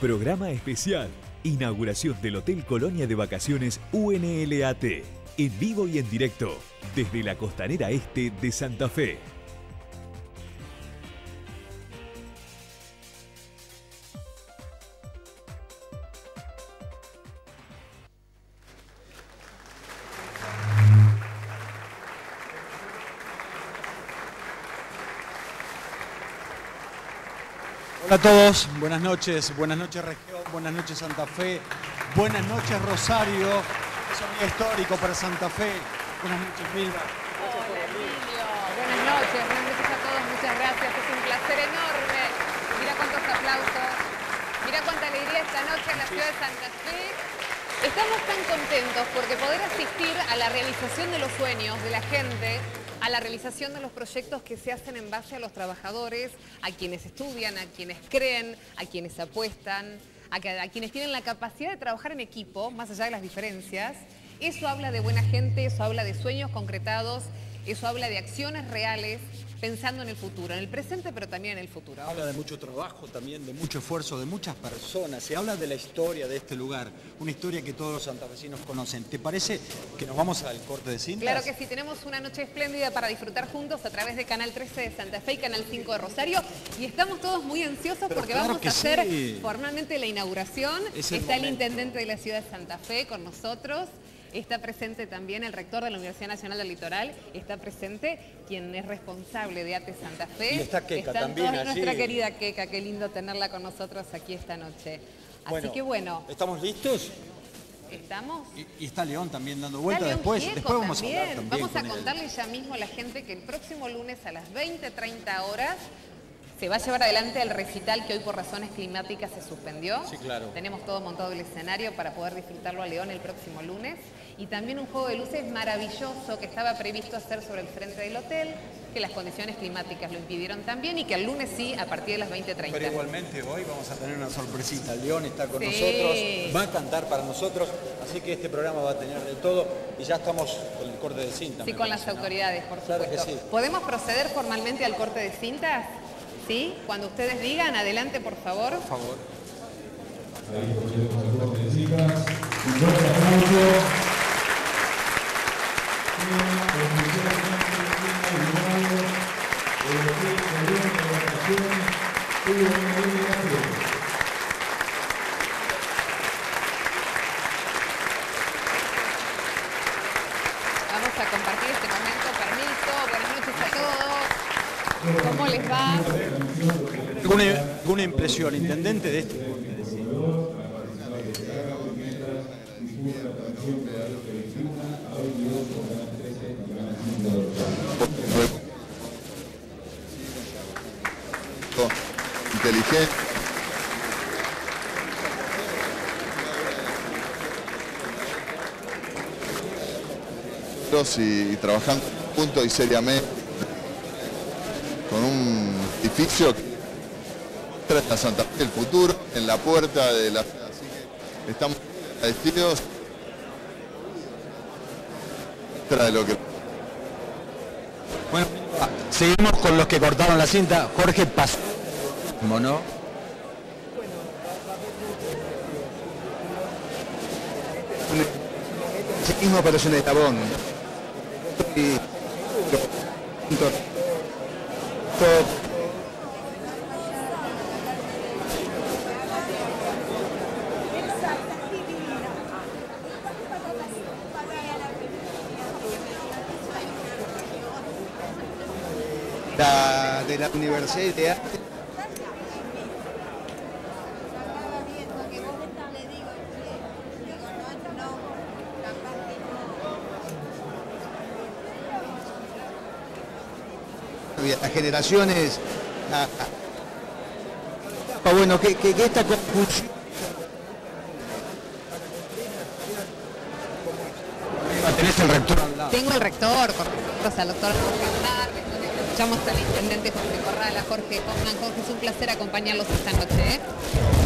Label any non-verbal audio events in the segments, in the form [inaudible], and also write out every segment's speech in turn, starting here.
Programa especial. Inauguración del Hotel Colonia de Vacaciones UNLAT. En vivo y en directo. Desde la costanera este de Santa Fe. Hola a todos, buenas noches, buenas noches región, buenas noches Santa Fe, buenas noches Rosario, es un día histórico para Santa Fe, buenas noches Milva. Hola Emilio, buenas noches, buenas noches a todos, muchas gracias, es un placer enorme. Mira cuántos aplausos, mira cuánta alegría esta noche en la ciudad de Santa Fe. Estamos tan contentos porque poder asistir a la realización de los sueños de la gente la realización de los proyectos que se hacen en base a los trabajadores, a quienes estudian, a quienes creen, a quienes apuestan, a, a quienes tienen la capacidad de trabajar en equipo, más allá de las diferencias. Eso habla de buena gente, eso habla de sueños concretados, eso habla de acciones reales pensando en el futuro, en el presente, pero también en el futuro. Habla de mucho trabajo también, de mucho esfuerzo, de muchas personas. Se habla de la historia de este lugar, una historia que todos los santafesinos conocen. ¿Te parece que nos vamos al corte de cintas? Claro que sí, tenemos una noche espléndida para disfrutar juntos a través de Canal 13 de Santa Fe y Canal 5 de Rosario. Y estamos todos muy ansiosos Pero porque claro vamos a hacer sí. formalmente la inauguración. Es el Está el intendente de la ciudad de Santa Fe con nosotros. Está presente también el rector de la Universidad Nacional del Litoral, está presente quien es responsable de ATE Santa Fe. Y está Keka Están también allí. Nuestra querida Keka, qué lindo tenerla con nosotros aquí esta noche. Así que bueno, ¿Estamos listos? ¿estamos? Y, y está León también dando León después. Después vamos a también. hablar también Vamos a él. contarle ya mismo a la gente que el próximo lunes a las 20, 30 horas se va a llevar adelante el recital que hoy por razones climáticas se suspendió. Sí, claro. Tenemos todo montado el escenario para poder disfrutarlo a León el próximo lunes. Y también un juego de luces maravilloso que estaba previsto hacer sobre el frente del hotel, que las condiciones climáticas lo impidieron también y que el lunes sí, a partir de las 20, 30. Pero igualmente hoy vamos a tener una sorpresita. León está con Sí. nosotros, va a cantar para nosotros, así que este programa va a tener de todo y ya estamos con el corte de cinta. Sí, con las autoridades, por Claro que supuesto. sí. ¿Podemos proceder formalmente al corte de cintas? ¿Sí? Cuando ustedes digan, adelante, por favor. Por favor. Intendente, de este cinta? inteligente. Y, y trabajando juntos y seriamente con un edificio que muestra la Santa Fe el futuro en la puerta de la así que estamos agradecidos de lo que Bueno, seguimos con los que cortaron la cinta. Jorge Paz. ¿no? Ese mismo pero es un eslabón. Y todo- la- Universidad de Arte las generaciones a- a- bueno que, que- que esta confusión Tenés el rector al lado. Tengo el rector, con nosotros al doctor Jorge Aznar, escuchamos al intendente Jorge Corral, a Jorge Hoffman. Jorge, es un placer acompañarlos esta noche. ¿eh?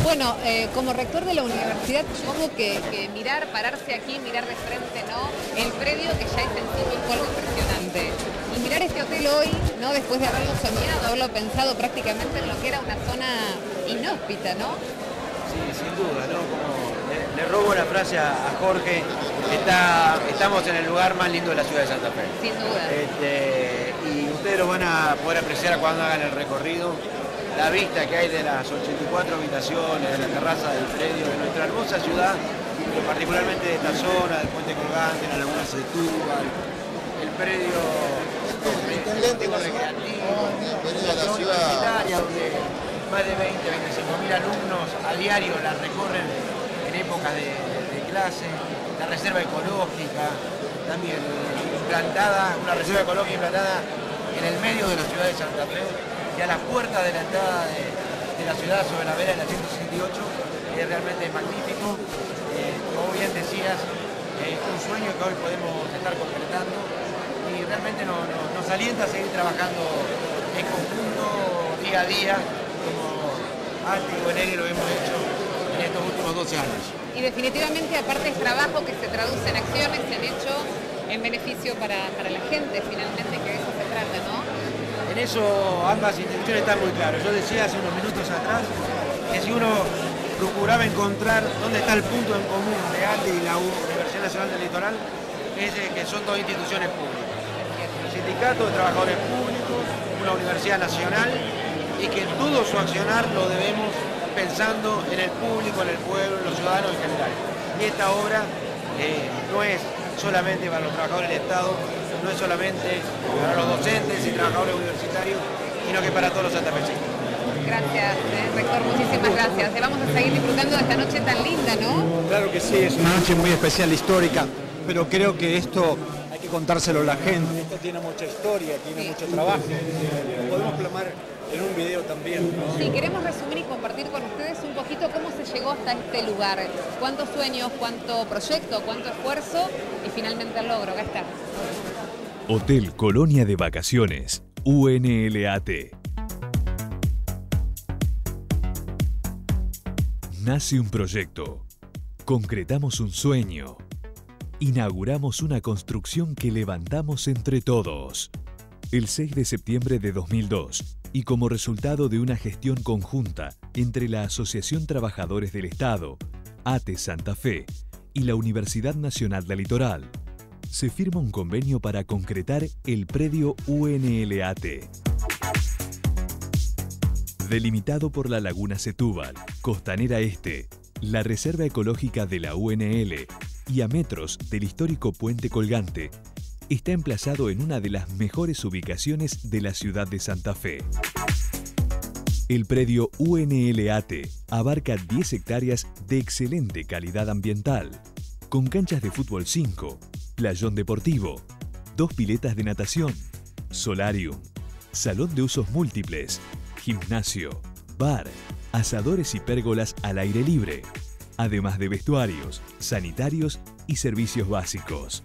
Bueno, eh, como rector de la universidad, supongo que, mirar, pararse aquí, mirar de frente, ¿no? El predio que ya es en sí mismo algo impresionante. Y mirar este hotel hoy, ¿no? Después de haberlo soñado, haberlo pensado prácticamente en lo que era una zona inhóspita, ¿no? Sí, sin duda, ¿no? Como le, robo la frase a Jorge, está, estamos en el lugar más lindo de la ciudad de Santa Fe. Sin duda. Este, y ustedes lo van a poder apreciar cuando hagan el recorrido. La vista que hay de las 84 habitaciones, de la terraza del predio, de nuestra hermosa ciudad, pero particularmente de esta zona, del puente colgante, la laguna Setúbal, el predio recreativo, la zona universitaria, donde más de 20, 25 mil alumnos a diario la recorren en épocas de, de clase, la reserva ecológica, también implantada, una reserva ecológica implantada en el medio de la ciudad de Santa Fe y a las puertas de la entrada de, la ciudad sobre la vera de la 168, es realmente magnífico. Eh, como bien decías, eh, un sueño que hoy podemos estar concretando y realmente nos, nos- alienta a seguir trabajando en conjunto día a día, como Arte y lo hemos hecho en estos últimos 12 años. Y definitivamente, aparte es trabajo que se traduce en acciones, en hecho, en beneficio para, para la gente, finalmente, que de eso se trata, ¿no? En eso ambas instituciones están muy claras. Yo decía hace unos minutos atrás que si uno procuraba encontrar dónde está el punto en común de ATE y la Universidad Nacional del Litoral, es que son dos instituciones públicas. Un sindicato de trabajadores públicos, una universidad nacional y que todo su accionar lo debemos pensando en el público, en el pueblo, en los ciudadanos en general. Y esta obra eh, no es solamente para los trabajadores del Estado, no es solamente para los docentes y trabajadores universitarios, sino que para todos los santafesinos. Gracias, eh, rector, muchísimas gracias. Vamos a seguir disfrutando de esta noche tan linda, ¿no? Claro que sí, es una noche muy especial, histórica, pero creo que esto hay que contárselo a la gente. Esto tiene mucha historia, tiene Sí. mucho trabajo. Podemos plasmar en un video también, ¿no? Sí, queremos resumir y compartir con ustedes un poquito cómo se llegó hasta este lugar. Cuántos sueños, cuánto proyecto, cuánto esfuerzo y finalmente el logro. Acá está. Hotel Colonia de Vacaciones, UNLAT. Nace un proyecto. Concretamos un sueño. Inauguramos una construcción que levantamos entre todos. El 6 de septiembre de 2002, y como resultado de una gestión conjunta entre la Asociación Trabajadores del Estado, ATE Santa Fe, y la Universidad Nacional del Litoral, se firma un convenio para concretar el predio UNLAT. Delimitado por la Laguna Setúbal, Costanera Este, la Reserva Ecológica de la UNL y a metros del histórico Puente Colgante, está emplazado en una de las mejores ubicaciones de la ciudad de Santa Fe. El predio UNLAT abarca 10 hectáreas de excelente calidad ambiental, con canchas de fútbol 5, playón deportivo, dos piletas de natación, solarium, salón de usos múltiples, gimnasio, bar, asadores y pérgolas al aire libre, además de vestuarios, sanitarios y servicios básicos.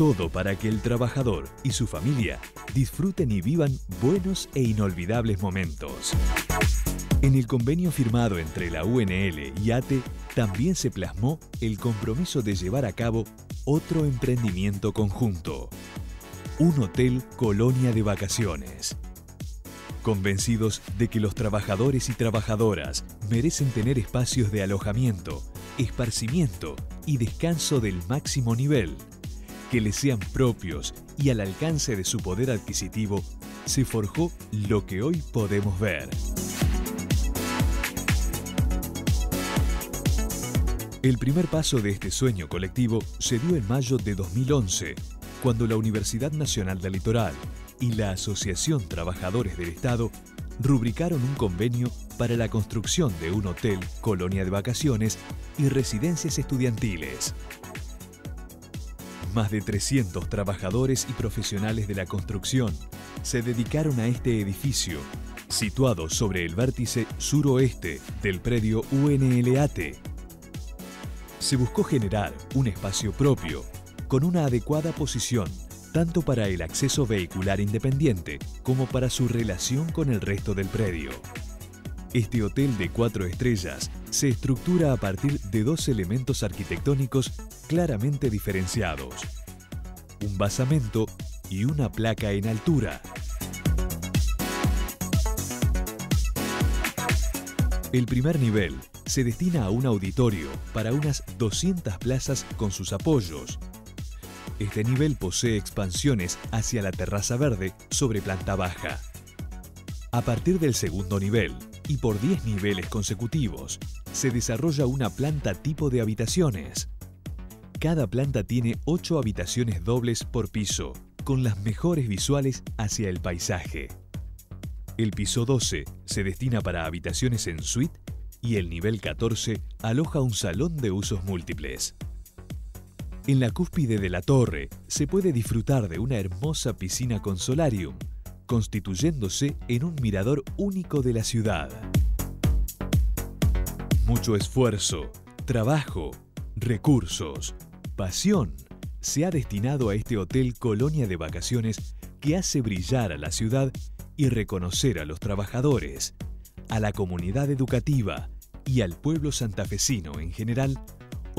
Todo para que el trabajador y su familia disfruten y vivan buenos e inolvidables momentos. En el convenio firmado entre la UNL y ATE también se plasmó el compromiso de llevar a cabo otro emprendimiento conjunto, un hotel colonia de vacaciones. Convencidos de que los trabajadores y trabajadoras merecen tener espacios de alojamiento, esparcimiento y descanso del máximo nivel, que les sean propios y al alcance de su poder adquisitivo, se forjó lo que hoy podemos ver. El primer paso de este sueño colectivo se dio en mayo de 2011, cuando la Universidad Nacional del Litoral y la Asociación Trabajadores del Estado rubricaron un convenio para la construcción de un hotel, colonia de vacaciones y residencias estudiantiles. Más de 300 trabajadores y profesionales de la construcción se dedicaron a este edificio, situado sobre el vértice suroeste del predio UNLAT. Se buscó generar un espacio propio, con una adecuada posición, tanto para el acceso vehicular independiente como para su relación con el resto del predio. Este hotel de cuatro estrellas se estructura a partir de dos elementos arquitectónicos claramente diferenciados. Un basamento y una placa en altura. El primer nivel se destina a un auditorio para unas 200 plazas con sus apoyos. Este nivel posee expansiones hacia la terraza verde sobre planta baja. A partir del segundo nivel, y por 10 niveles consecutivos, se desarrolla una planta tipo de habitaciones. Cada planta tiene 8 habitaciones dobles por piso, con las mejores visuales hacia el paisaje. El piso 12 se destina para habitaciones en suite y el nivel 14 aloja un salón de usos múltiples. En la cúspide de la torre se puede disfrutar de una hermosa piscina con solarium, constituyéndose en un mirador único de la ciudad. Mucho esfuerzo, trabajo, recursos, pasión se ha destinado a este hotel colonia de vacaciones que hace brillar a la ciudad y reconocer a los trabajadores, a la comunidad educativa y al pueblo santafesino en general,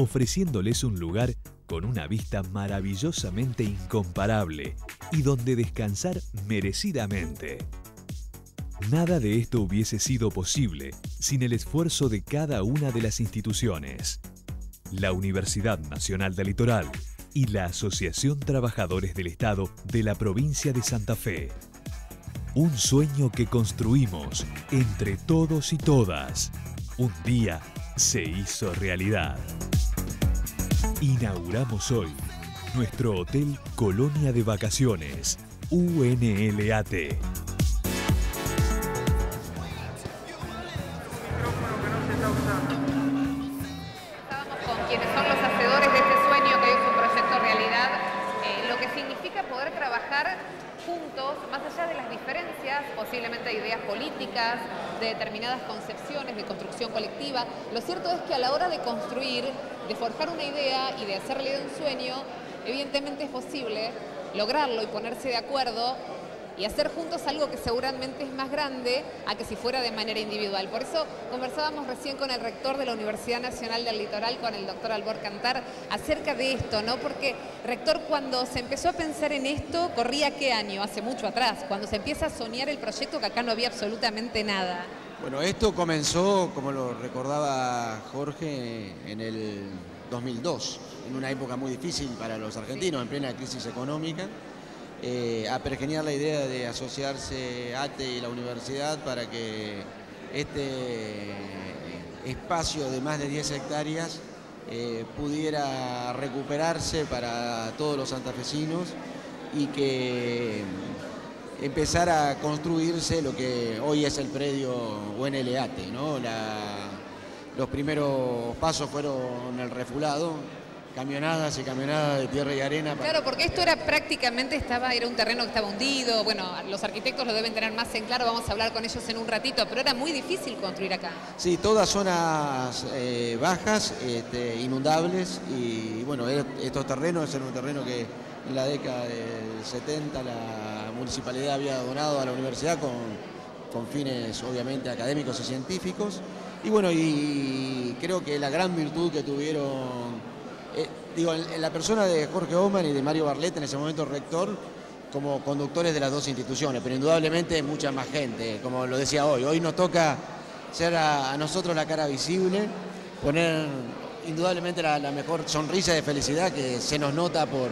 ofreciéndoles un lugar con una vista maravillosamente incomparable y donde descansar merecidamente. Nada de esto hubiese sido posible sin el esfuerzo de cada una de las instituciones. La Universidad Nacional del Litoral y la Asociación Trabajadores del Estado de la provincia de Santa Fe. Un sueño que construimos entre todos y todas. Un día se hizo realidad. Inauguramos hoy nuestro Hotel Colonia de Vacaciones, UNLAT hacedores de este sueño que hoy es un proyecto realidad, eh, lo que significa poder trabajar juntos, más allá de las diferencias, posiblemente de ideas políticas, de determinadas concepciones de construcción colectiva. Lo cierto es que a la hora de construir, de forjar una idea y de hacerle un sueño, evidentemente es posible lograrlo y ponerse de acuerdo y hacer juntos algo que seguramente es más grande a que si fuera de manera individual. Por eso conversábamos recién con el rector de la Universidad Nacional del Litoral, con el doctor Albor Cantar, acerca de esto, ¿no? Porque, rector, cuando se empezó a pensar en esto, ¿corría qué año? Hace mucho atrás, cuando se empieza a soñar el proyecto que acá no había absolutamente nada. Bueno, esto comenzó, como lo recordaba Jorge, en el 2002, en una época muy difícil para los argentinos, en plena crisis económica. Eh, a pergeniar la idea de asociarse ATE y la universidad para que este espacio de más de 10 hectáreas eh, pudiera recuperarse para todos los santafesinos y que empezara a construirse lo que hoy es el predio UNLAT. ¿no? Los primeros pasos fueron el refulado, camionadas y camionadas de tierra y arena. Claro, porque esto era prácticamente, estaba, era un terreno que estaba hundido, bueno, los arquitectos lo deben tener más en claro, vamos a hablar con ellos en un ratito, pero era muy difícil construir acá. Sí, todas zonas eh, bajas, este, inundables y bueno, estos terrenos eran un terreno que en la década del 70 la municipalidad había donado a la universidad con, con fines obviamente académicos y científicos. Y bueno, y creo que la gran virtud que tuvieron, digo, en, la persona de Jorge Oman y de Mario Barlet, en ese momento rector, como conductores de las dos instituciones, pero indudablemente mucha más gente, como lo decía hoy. Hoy nos toca ser a, a nosotros la cara visible, poner indudablemente la, la mejor sonrisa de felicidad que se nos nota por,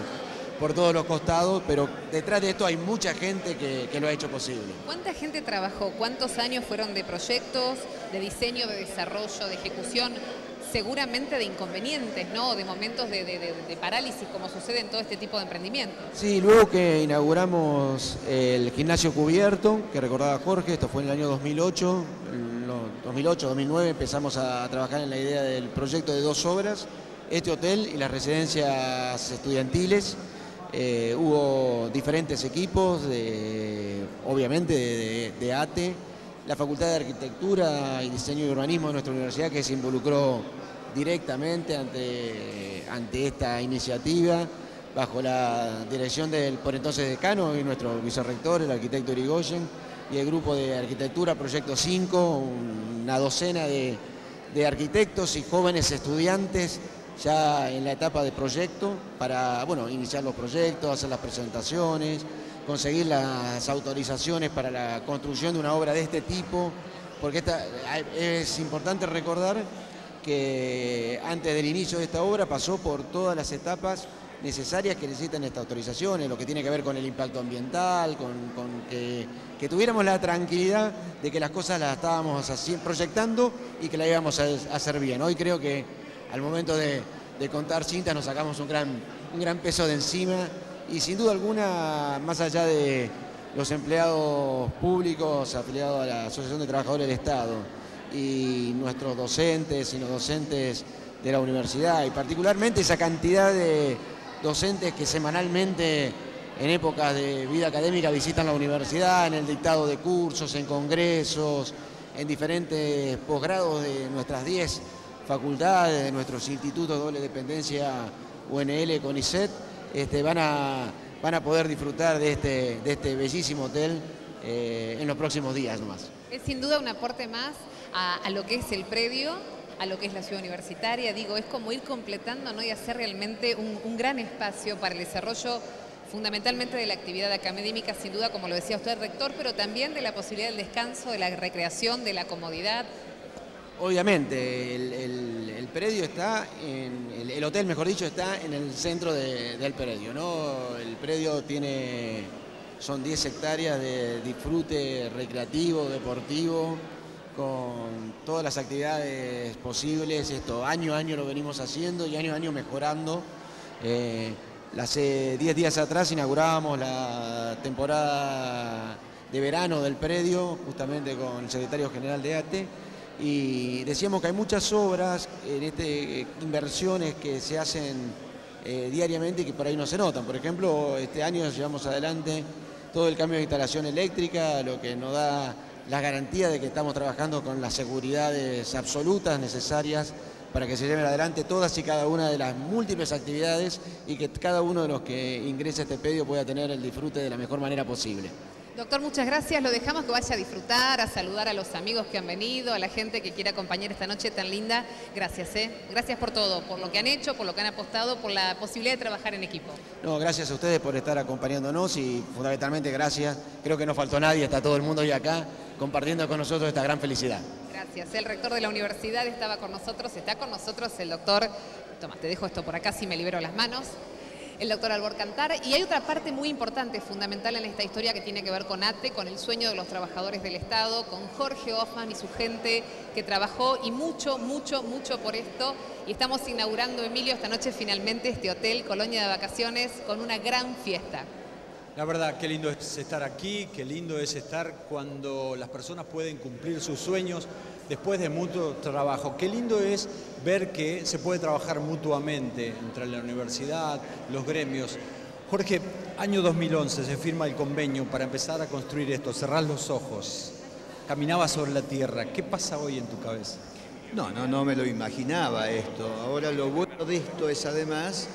por todos los costados, pero detrás de esto hay mucha gente que, que lo ha hecho posible. ¿Cuánta gente trabajó? ¿Cuántos años fueron de proyectos, de diseño, de desarrollo, de ejecución? Seguramente de inconvenientes, ¿no? De momentos de, parálisis, como sucede en todo este tipo de emprendimientos. Sí, luego que inauguramos el gimnasio cubierto, que recordaba Jorge, esto fue en el año 2008, no, 2008-2009 empezamos a trabajar en la idea del proyecto de dos obras, este hotel y las residencias estudiantiles. Eh, hubo diferentes equipos, de, obviamente de, de- de ATE, la Facultad de Arquitectura y Diseño y Urbanismo de nuestra universidad que se involucró directamente ante, ante esta iniciativa bajo la dirección del por entonces decano y nuestro vicerrector, el arquitecto Irigoyen, y el grupo de arquitectura Proyecto 5, una docena de, de arquitectos y jóvenes estudiantes ya en la etapa de proyecto para bueno, iniciar los proyectos, hacer las presentaciones, conseguir las autorizaciones para la construcción de una obra de este tipo porque esta- es importante recordar que antes del inicio de esta obra pasó por todas las etapas necesarias que necesitan estas autorizaciones, lo que tiene que ver con el impacto ambiental, con, que, tuviéramos la tranquilidad de que las cosas las estábamos proyectando y que la íbamos a, hacer bien. Hoy creo que al momento de, de contar cintas nos sacamos un gran, un gran peso de encima y sin duda alguna, más allá de los empleados públicos afiliados a la Asociación de Trabajadores del Estado y nuestros docentes y los docentes de la universidad y particularmente esa cantidad de docentes que semanalmente en épocas de vida académica visitan la universidad, en el dictado de cursos, en congresos, en diferentes posgrados de nuestras 10 facultades, de nuestros institutos de doble dependencia UNL, CONICET, este, van, a, van a poder disfrutar de este, de este bellísimo hotel eh, en los próximos días nomás. Es sin duda un aporte más a, lo que es el predio, a lo que es la ciudad universitaria. Digo, es como ir completando ¿no? y hacer realmente un, gran espacio para el desarrollo fundamentalmente de la actividad académica, sin duda, como lo decía usted, rector, pero también de la posibilidad del descanso, de la recreación, de la comodidad. Obviamente, el, predio está, en, el, el hotel, mejor dicho, está en el centro de- del predio, ¿no? El predio tiene, son 10 hectáreas de disfrute recreativo, deportivo, con todas las actividades posibles. Esto año a año lo venimos haciendo y año a año mejorando. Eh, hace 10 días atrás inaugurábamos la temporada de verano del predio, justamente con el secretario general de ATE, y decíamos que hay muchas obras, en este, inversiones que se hacen eh, diariamente y que por ahí no se notan. Por ejemplo, este año llevamos adelante todo el cambio de instalación eléctrica, lo que nos da la garantía de que estamos trabajando con las seguridades absolutas necesarias para que se lleven adelante todas y cada una de las múltiples actividades y que cada uno de los que ingrese a este predio pueda tener el disfrute de la mejor manera posible. Doctor, muchas gracias. Lo dejamos que vaya a disfrutar, a saludar a los amigos que han venido, a la gente que quiere acompañar esta noche tan linda. Gracias, ¿eh? Gracias por todo, por lo que han hecho, por lo que han apostado, por la posibilidad de trabajar en equipo. No, gracias a ustedes por estar acompañándonos y fundamentalmente gracias. Creo que no faltó nadie, está todo el mundo hoy acá compartiendo con nosotros esta gran felicidad. Gracias. El rector de la universidad estaba con nosotros, está con nosotros el doctor, toma, te dejo esto por acá si me libero las manos, el doctor Albor Cantar. Y hay otra parte muy importante, fundamental en esta historia que tiene que ver con ATE, con el sueño de los trabajadores del Estado, con Jorge Hoffman y su gente que trabajó y mucho, mucho, mucho por esto. Y estamos inaugurando, Emilio, esta noche finalmente este hotel Colonia de Vacaciones con una gran fiesta. La verdad, qué lindo es estar aquí, qué lindo es estar cuando las personas pueden cumplir sus sueños después de mutuo trabajo. Qué lindo es ver que se puede trabajar mutuamente entre la universidad, los gremios. Jorge, año 2011 se firma el convenio para empezar a construir esto. Cerrás los ojos, caminabas sobre la tierra. ¿Qué pasa hoy en tu cabeza? No, no, no me lo imaginaba esto. Ahora lo bueno de esto es además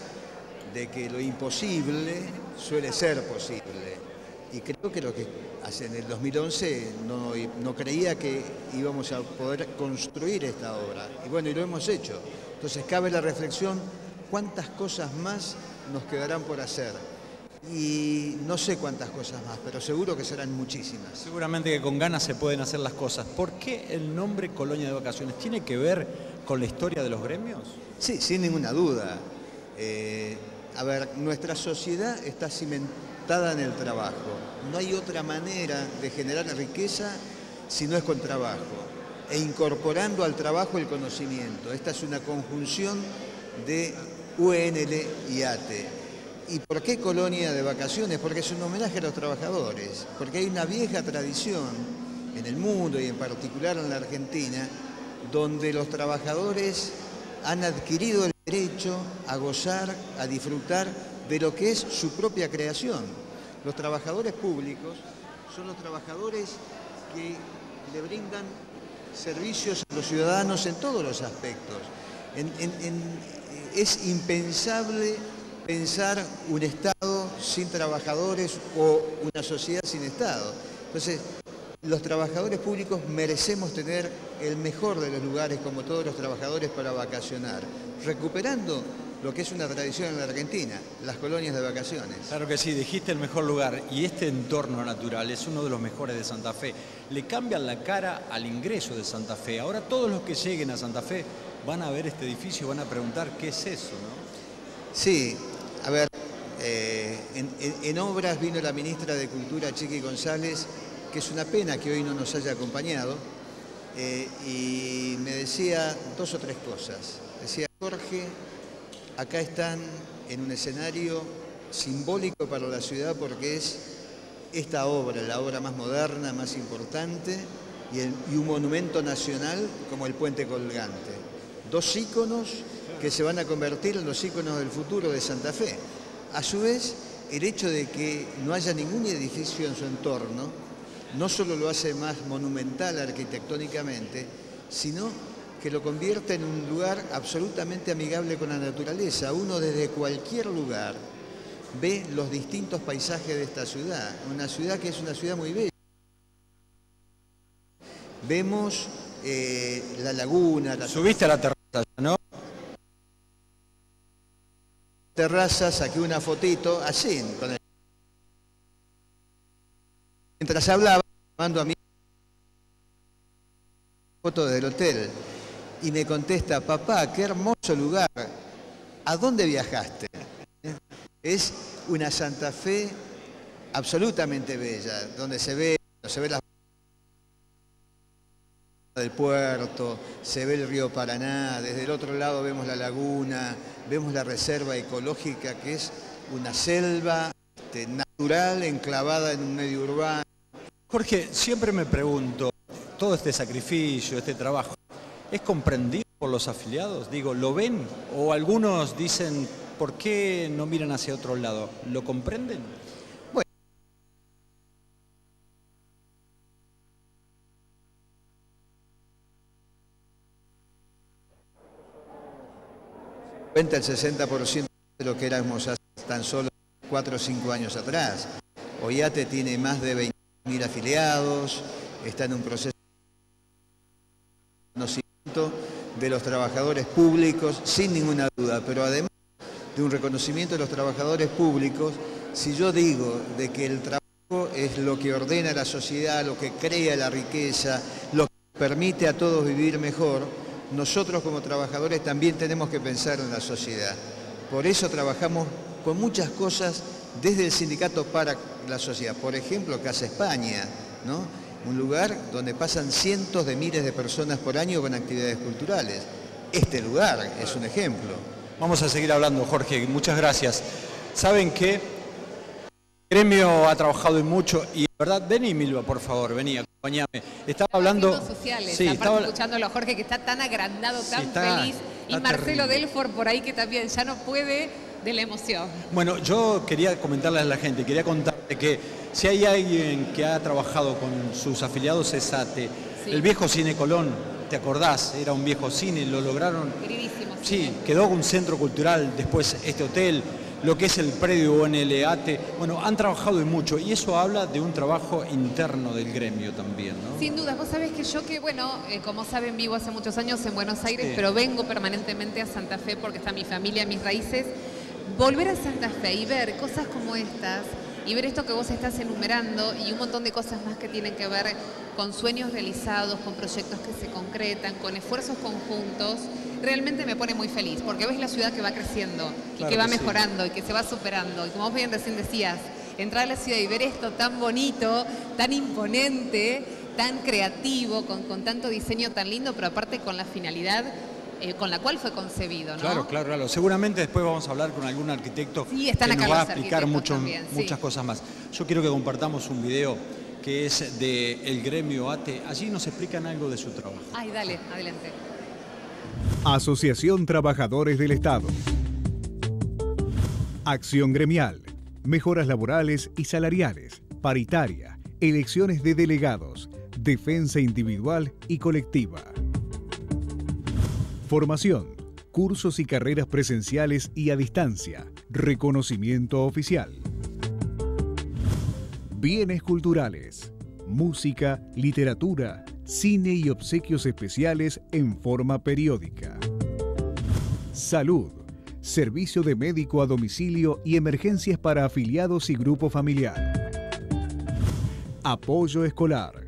de que lo imposible suele ser posible. Y creo que lo que hace en el 2011 no, no creía que íbamos a poder construir esta obra. Y bueno, y lo hemos hecho. Entonces cabe la reflexión, ¿cuántas cosas más nos quedarán por hacer? Y no sé cuántas cosas más, pero seguro que serán muchísimas. Seguramente que con ganas se pueden hacer las cosas. ¿Por qué el nombre Colonia de Vacaciones? ¿Tiene que ver con la historia de los gremios? Sí, sin ninguna duda. Eh, a ver, nuestra sociedad está cimentada en el trabajo. No hay otra manera de generar riqueza si no es con trabajo. E incorporando al trabajo el conocimiento. Esta es una conjunción de UNL y ATE. ¿Y por qué colonia de vacaciones? Porque es un homenaje a los trabajadores. Porque hay una vieja tradición en el mundo y en particular en la Argentina donde los trabajadores han adquirido el derecho a gozar, a disfrutar de lo que es su propia creación. Los trabajadores públicos son los trabajadores que le brindan servicios a los ciudadanos en todos los aspectos. En- es impensable pensar un Estado sin trabajadores o una sociedad sin Estado. Entonces, los trabajadores públicos merecemos tener el mejor de los lugares, como todos los trabajadores, para vacacionar, recuperando lo que es una tradición en la Argentina, las colonias de vacaciones. Claro que sí, dijiste el mejor lugar y este entorno natural es uno de los mejores de Santa Fe. Le cambian la cara al ingreso de Santa Fe. Ahora todos los que lleguen a Santa Fe van a ver este edificio, van a preguntar qué es eso, ¿no? Sí, a ver, eh, en, en obras vino la ministra de Cultura, Chiqui González, que es una pena que hoy no nos haya acompañado, eh, y me decía dos o tres cosas. Decía, Jorge, acá están en un escenario simbólico para la ciudad porque es esta obra, la obra más moderna, más importante, y, y un monumento nacional como el Puente Colgante. Dos íconos que se van a convertir en los íconos del futuro de Santa Fe. A su vez, el hecho de que no haya ningún edificio en su entorno, no solo lo hace más monumental arquitectónicamente, sino que lo convierte en un lugar absolutamente amigable con la naturaleza. Uno desde cualquier lugar ve los distintos paisajes de esta ciudad, una ciudad que es una ciudad muy bella. Vemos eh, la laguna, las Subiste a la terraza, ¿no? terrazas, saqué una fotito así, con el- mientras hablaba, mando a mi foto del hotel y me contesta, papá, qué hermoso lugar, ¿a dónde viajaste? Es una Santa Fe absolutamente bella, donde se ve, se ve la del puerto, se ve el río Paraná, desde el otro lado vemos la laguna, vemos la reserva ecológica que es una selva este, natural enclavada en un medio urbano. Jorge, siempre me pregunto, todo este sacrificio, este trabajo, ¿es comprendido por los afiliados? Digo, ¿lo ven? O algunos dicen, ¿por qué no miran hacia otro lado? ¿Lo comprenden? Cuenta el 60% de lo que éramos hace tan solo 4 o 5 años atrás. OIATE tiene más de 20.000 afiliados, está en un proceso de conocimiento de los trabajadores públicos, sin ninguna duda, pero además de un reconocimiento de los trabajadores públicos, si yo digo de que el trabajo es lo que ordena la sociedad, lo que crea la riqueza, lo que permite a todos vivir mejor, nosotros como trabajadores también tenemos que pensar en la sociedad. Por eso trabajamos con muchas cosas desde el sindicato para la sociedad. Por ejemplo, Casa España, ¿no? un lugar donde pasan cientos de miles de personas por año con actividades culturales. Este lugar es un ejemplo. Vamos a seguir hablando, Jorge, muchas gracias. ¿Saben qué? El gremio ha trabajado en mucho y, ¿verdad? Vení, Milva, por favor, vení, acompañame. Estaba hablando... Sociales, Sí, aparte estaba... escuchándolo a Jorge que está tan agrandado, tan está- feliz, y Marcelo terrible. Delfort por ahí que también ya no puede de la emoción. Bueno, yo quería comentarles a la gente, quería contarte que si hay alguien que ha trabajado con sus afiliados es ATE. Sí. El viejo Cine Colón, ¿te acordás? Era un viejo cine, lo lograron. Queridísimo. Sí, quedó un centro cultural, después este hotel, lo que es el predio ONLAT. Bueno, han trabajado en mucho y eso habla de un trabajo interno del gremio también, ¿no? Sin duda, vos sabés que yo que, bueno, eh, como saben, vivo hace muchos años en Buenos Aires, Sí. pero vengo permanentemente a Santa Fe porque está mi familia, mis raíces. Volver a Santa Fe y ver cosas como estas y ver esto que vos estás enumerando y un montón de cosas más que tienen que ver con sueños realizados, con proyectos que se concretan, con esfuerzos conjuntos, realmente me pone muy feliz porque ves la ciudad que va creciendo y Claro que va que sí. mejorando y que se va superando. Y como vos bien recién decías, entrar a la ciudad y ver esto tan bonito, tan imponente, tan creativo, con, con tanto diseño tan lindo, pero aparte con la finalidad eh, con la cual fue concebido, ¿no? Claro, claro, claro. Seguramente después vamos a hablar con algún arquitecto Sí, están que acá nos va a explicar mucho- también, sí. muchas cosas más. Yo quiero que compartamos un video que es de el gremio ATE. Allí nos explican algo de su trabajo. Ay, dale, adelante. Asociación Trabajadores del Estado. Acción gremial. Mejoras laborales y salariales. Paritaria. Elecciones de delegados. Defensa individual y colectiva. Formación. Cursos y carreras presenciales y a distancia. Reconocimiento oficial. Bienes culturales. Música, literatura, cine y obsequios especiales en forma periódica. Salud. servicio de médico a domicilio y emergencias para afiliados y grupo familiar. Apoyo escolar,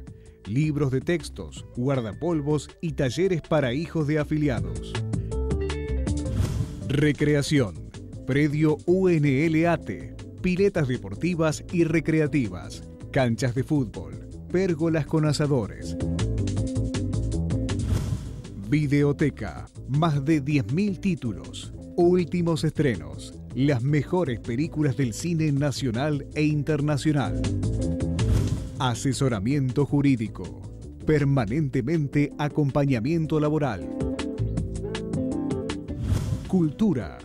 libros de textos, guardapolvos y talleres para hijos de afiliados. Recreación, predio UNLAT, piletas deportivas y recreativas, canchas de fútbol, pérgolas con asadores. Videoteca, más de 10.000 títulos, últimos estrenos, las mejores películas del cine nacional e internacional. Asesoramiento jurídico, permanentemente acompañamiento laboral. Cultura,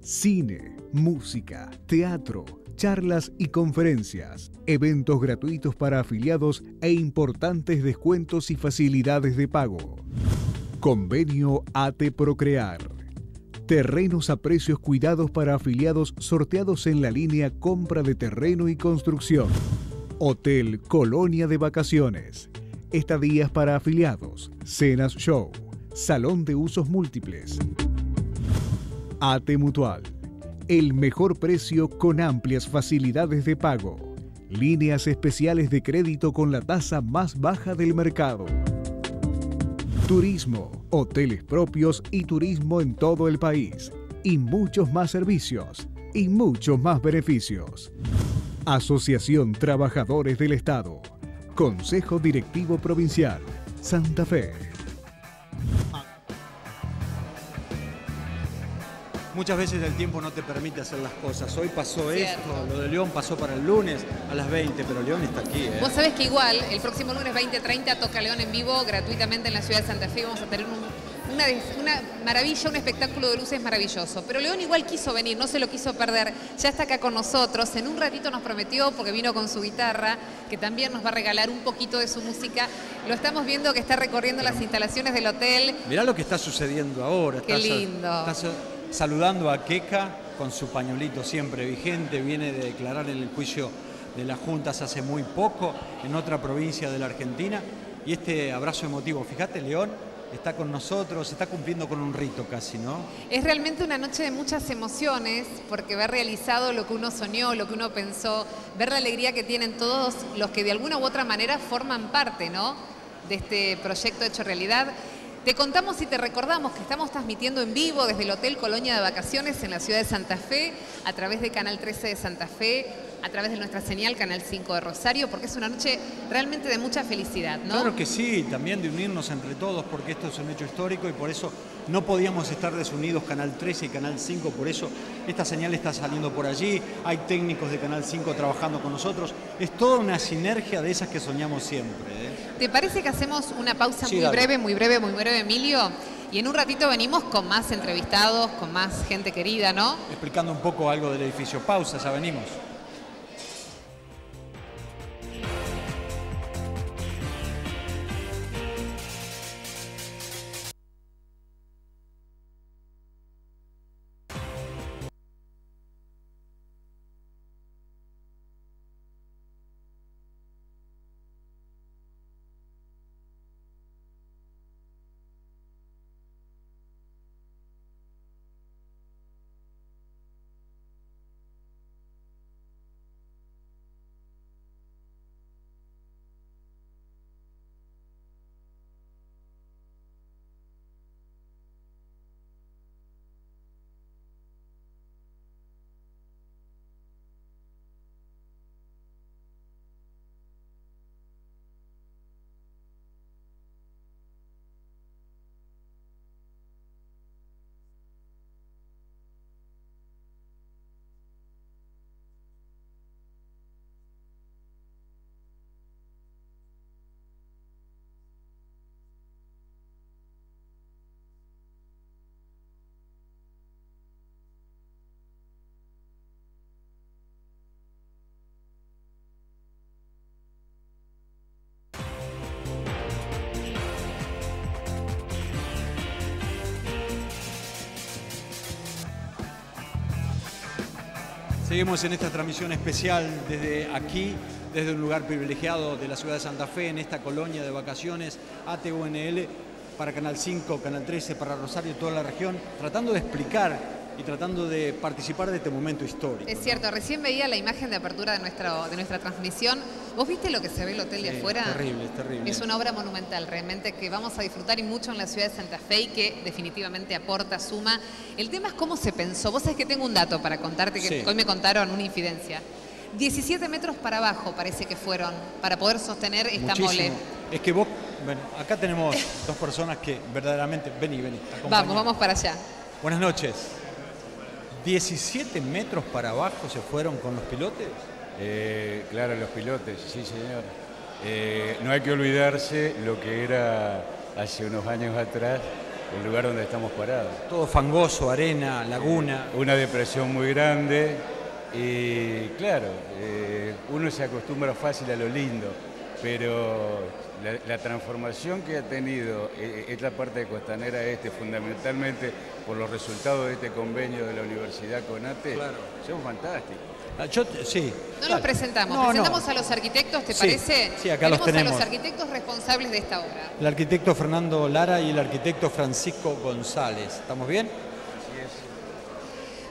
cine, música, teatro, charlas y conferencias, eventos gratuitos para afiliados e importantes descuentos y facilidades de pago. Convenio AT Procrear. Terrenos a precios cuidados para afiliados sorteados en la línea compra de terreno y construcción. Hotel Colonia de Vacaciones. Estadías para afiliados. Cenas Show. Salón de usos múltiples. AT Mutual. El mejor precio con amplias facilidades de pago. Líneas especiales de crédito con la tasa más baja del mercado. Turismo, hoteles propios y turismo en todo el país. Y muchos más servicios y muchos más beneficios. Asociación Trabajadores del Estado. Consejo Directivo Provincial. Santa Fe. Muchas veces el tiempo no te permite hacer las cosas. Hoy pasó esto, lo de León pasó para el lunes a las 20, pero León está aquí. ¿eh? Vos sabés que igual, el próximo lunes 20.30 toca León en vivo gratuitamente en la ciudad de Santa Fe. Vamos a tener una, una, maravilla, un espectáculo de luces maravilloso. Pero León igual quiso venir, no se lo quiso perder. Ya está acá con nosotros. En un ratito nos prometió, porque vino con su guitarra, que también nos va a regalar un poquito de su música. Lo estamos viendo que está recorriendo las instalaciones del hotel. Mirá lo que está sucediendo ahora. Qué lindo saludando a Queca con su pañuelito siempre vigente, viene de declarar en el juicio de las juntas hace muy poco en otra provincia de la Argentina y este abrazo emotivo, fíjate León, está con nosotros, está cumpliendo con un rito casi, ¿no? Es realmente una noche de muchas emociones, porque ver realizado lo que uno soñó, lo que uno pensó, ver la alegría que tienen todos los que de alguna u otra manera forman parte, ¿no? De este proyecto hecho realidad. Te contamos y te recordamos que estamos transmitiendo en vivo desde el Hotel Colonia de Vacaciones en la ciudad de Santa Fe, a través de Canal 13 de Santa Fe, a través de nuestra señal Canal 5 de Rosario, porque es una noche realmente de mucha felicidad, ¿no? Claro que sí, también de unirnos entre todos, porque esto es un hecho histórico y por eso no podíamos estar desunidos Canal 13 y Canal 5, por eso esta señal está saliendo por allí, hay técnicos de Canal 5 trabajando con nosotros, es toda una sinergia de esas que soñamos siempre. ¿eh? ¿Te parece que hacemos una pausa muy breve, muy breve, muy breve, Emilio? Y en un ratito venimos con más entrevistados, con más gente querida, ¿no? Explicando un poco algo del edificio. Pausa, ya venimos. Seguimos en esta transmisión especial desde aquí, desde un lugar privilegiado de la ciudad de Santa Fe, en esta colonia de vacaciones ATUNL, para Canal 5, Canal 13, para Rosario y toda la región, tratando de explicar y tratando de participar de este momento histórico. Es cierto, recién veía la imagen de apertura de, nuestro, de nuestra transmisión. ¿Vos viste lo que se ve el hotel de Sí, afuera? terrible, terrible. Es una obra monumental, realmente, que vamos a disfrutar y mucho en la ciudad de Santa Fe y que definitivamente aporta, suma. El tema es cómo se pensó. Vos sabés que tengo un dato para contarte, que Sí. hoy me contaron una infidencia. 17 metros para abajo parece que fueron para poder sostener esta mole. Muchísimo. Es que vos, bueno, acá tenemos dos personas que verdaderamente, vení, vení. Vamos, vamos para allá. Buenas noches. 17 metros para abajo se fueron con los pilotes. Eh, claro, los pilotes, sí señor. Eh, no hay que olvidarse lo que era hace unos años atrás el lugar donde estamos parados. Todo fangoso, arena, laguna. Una depresión muy grande y claro, eh, uno se acostumbra fácil a lo lindo, pero la, la transformación que ha tenido eh, esta parte de Costanera Este, fundamentalmente por los resultados de este convenio de la Universidad CONATE, Claro. son fantásticos. Ah, yo sí. No los presentamos, No, no. presentamos a los arquitectos, ¿te Sí, parece? sí, acá los a tenemos. los arquitectos responsables de esta obra. El arquitecto Fernando Lara y el arquitecto Francisco González. ¿Estamos bien?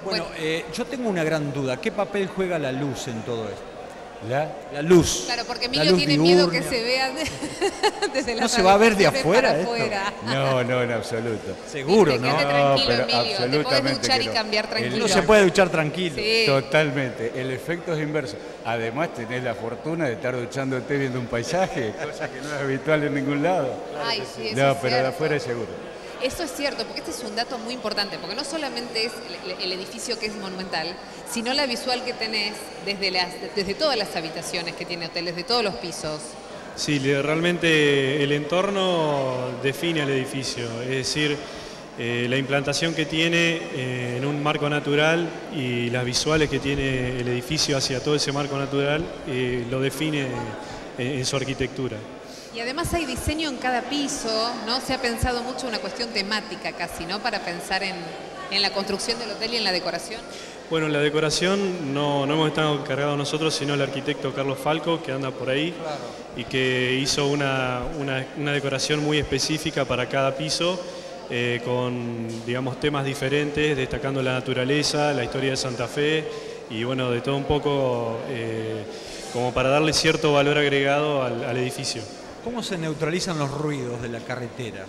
Bueno, Bueno. eh, yo tengo una gran duda. ¿Qué papel juega la luz en todo esto? ¿La? La luz. Claro, porque Emilio tiene miedo que se vean [laughs] desde la ¿No se va a ver de afuera para esto? afuera. No, no, en absoluto. Seguro, ¿no? tranquilo, pero Emilio. Te podés absolutamente duchar que y no. cambiar tranquilo. Uno se puede duchar tranquilo. Sí. Totalmente. El efecto es inverso. Además tenés la fortuna de estar duchándote viendo un paisaje, cosa que no es habitual en ningún lado. Ay, sí, eso no, es pero de afuera es seguro. Eso es cierto, porque este es un dato muy importante, porque no solamente es el, edificio que es monumental, sino la visual que tenés desde, todas las habitaciones que tiene hoteles, de todos los pisos. Sí, realmente el entorno define al edificio, es decir, eh, la implantación que tiene eh, en un marco natural y las visuales que tiene el edificio hacia todo ese marco natural eh, lo define en su arquitectura. Y además hay diseño en cada piso, ¿no? Se ha pensado mucho una cuestión temática casi, ¿no? Para pensar en, en la construcción del hotel y en la decoración. Bueno, la decoración no, no hemos estado encargados nosotros, sino el arquitecto Carlos Falco, que anda por ahí y que hizo una, una- una decoración muy específica para cada piso, eh, con digamos, temas diferentes, destacando la naturaleza, la historia de Santa Fe y bueno, de todo un poco eh, como para darle cierto valor agregado al, al edificio. ¿Cómo se neutralizan los ruidos de la carretera?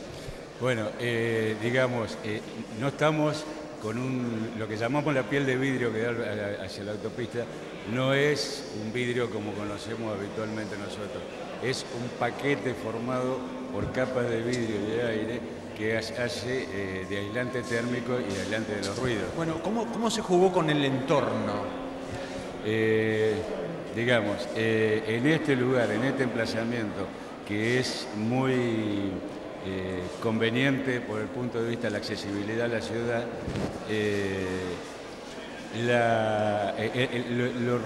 Bueno, eh, digamos, eh, no estamos con un, lo que llamamos la piel de vidrio que da hacia la autopista, no es un vidrio como conocemos habitualmente nosotros, es un paquete formado por capas de vidrio y de aire que hace eh, de aislante térmico y de aislante de los ruidos. Bueno, ¿cómo, cómo se jugó con el entorno? Digamos, en este lugar, en este emplazamiento, que es muy eh, conveniente por el punto de vista de la accesibilidad a la ciudad, eh, eh, lo,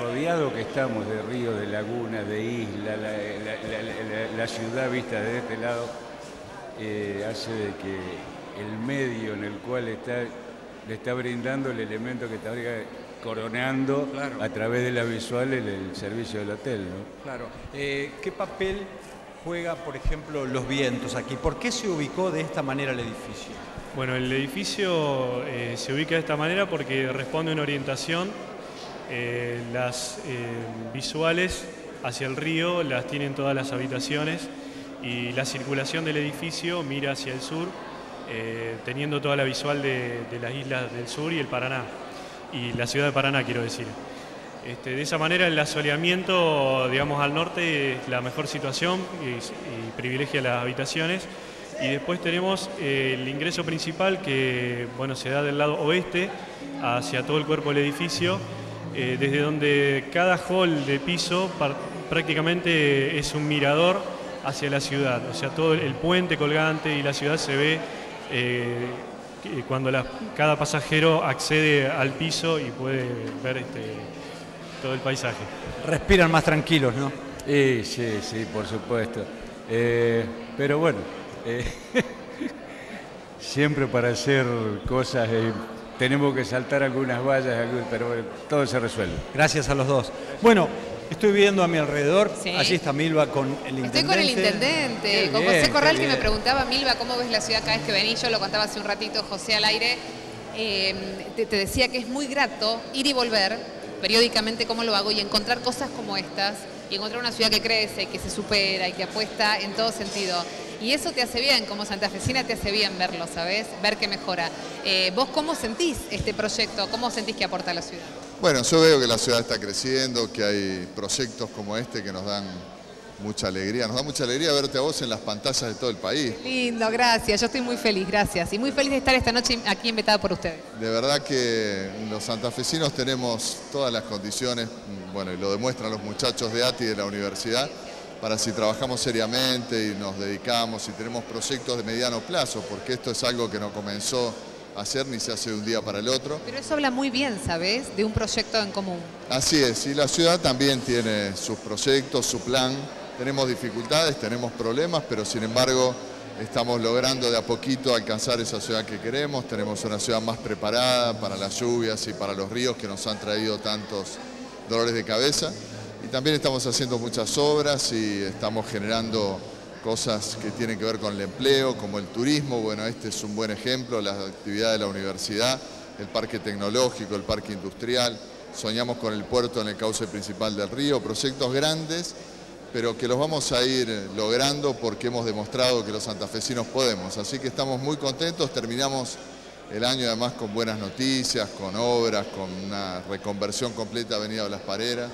rodeado que estamos de ríos, de lagunas, de islas, la, ciudad vista de este lado, hace de que el medio en el cual está, le está brindando el elemento que está coronando Claro. a través de la visual el, el servicio del hotel. ¿no? Claro. Eh, ¿Qué papel juega, por ejemplo, los vientos aquí? ¿Por qué se ubicó de esta manera el edificio? Bueno, el edificio eh, se ubica de esta manera porque responde a una orientación. Eh, las eh, visuales hacia el río las tienen todas las habitaciones y la circulación del edificio mira hacia el sur, eh, teniendo toda la visual de, de las islas del sur y el Paraná, y la ciudad de Paraná, quiero decir. Este, de esa manera el asoleamiento, digamos, al norte es la mejor situación y, privilegia las habitaciones. Y después tenemos eh, el ingreso principal que bueno, se da del lado oeste hacia todo el cuerpo del edificio, eh, desde donde cada hall de piso prácticamente es un mirador hacia la ciudad. O sea, todo el puente colgante y la ciudad se ve eh, cuando la- cada pasajero accede al piso y puede ver este, todo el paisaje. Respiran más tranquilos, ¿no? Y sí, sí, por supuesto. Eh, pero bueno, eh, [laughs] siempre para hacer cosas eh, tenemos que saltar algunas vallas, pero bueno, todo se resuelve. Gracias a los dos. Bueno, estoy viendo a mi alrededor, Sí. allí está Milva con el intendente. Estoy con el intendente, con José Corral, que me preguntaba, Milva, ¿cómo ves la ciudad cada vez que venís? Yo lo contaba hace un ratito, José al aire. eh, te, te decía que es muy grato ir y volver periódicamente como lo hago y encontrar cosas como estas y encontrar una ciudad que crece, que se supera y que apuesta en todo sentido. Y eso te hace bien, como santafesina te hace bien verlo, ¿sabes? Ver que mejora. Eh, ¿Vos cómo sentís este proyecto? ¿Cómo sentís que aporta a la ciudad? Bueno, yo veo que la ciudad está creciendo, que hay proyectos como este que nos dan mucha alegría. Nos da mucha alegría verte a vos en las pantallas de todo el país. Lindo, gracias. Yo estoy muy feliz, gracias. Y muy feliz de estar esta noche aquí invitada por ustedes. De verdad que los santafesinos tenemos todas las condiciones, bueno, y lo demuestran los muchachos de ATI de la universidad, para si trabajamos seriamente y nos dedicamos y tenemos proyectos de mediano plazo, porque esto es algo que no comenzó hacer ni se hace de un día para el otro. Pero eso habla muy bien, ¿sabes? De un proyecto en común. Así es, y la ciudad también tiene sus proyectos, su plan, tenemos dificultades, tenemos problemas, pero sin embargo estamos logrando de a poquito alcanzar esa ciudad que queremos. Tenemos una ciudad más preparada para las lluvias y para los ríos que nos han traído tantos dolores de cabeza. Y también estamos haciendo muchas obras y estamos generando cosas que tienen que ver con el empleo, como el turismo. Bueno, este es un buen ejemplo, la actividad de la universidad, el parque tecnológico, el parque industrial. Soñamos con el puerto en el cauce principal del río, proyectos grandes pero que los vamos a ir logrando porque hemos demostrado que los santafesinos podemos. Así que estamos muy contentos, terminamos el año además con buenas noticias, con obras, con una reconversión completa de Avenida Las Pareras,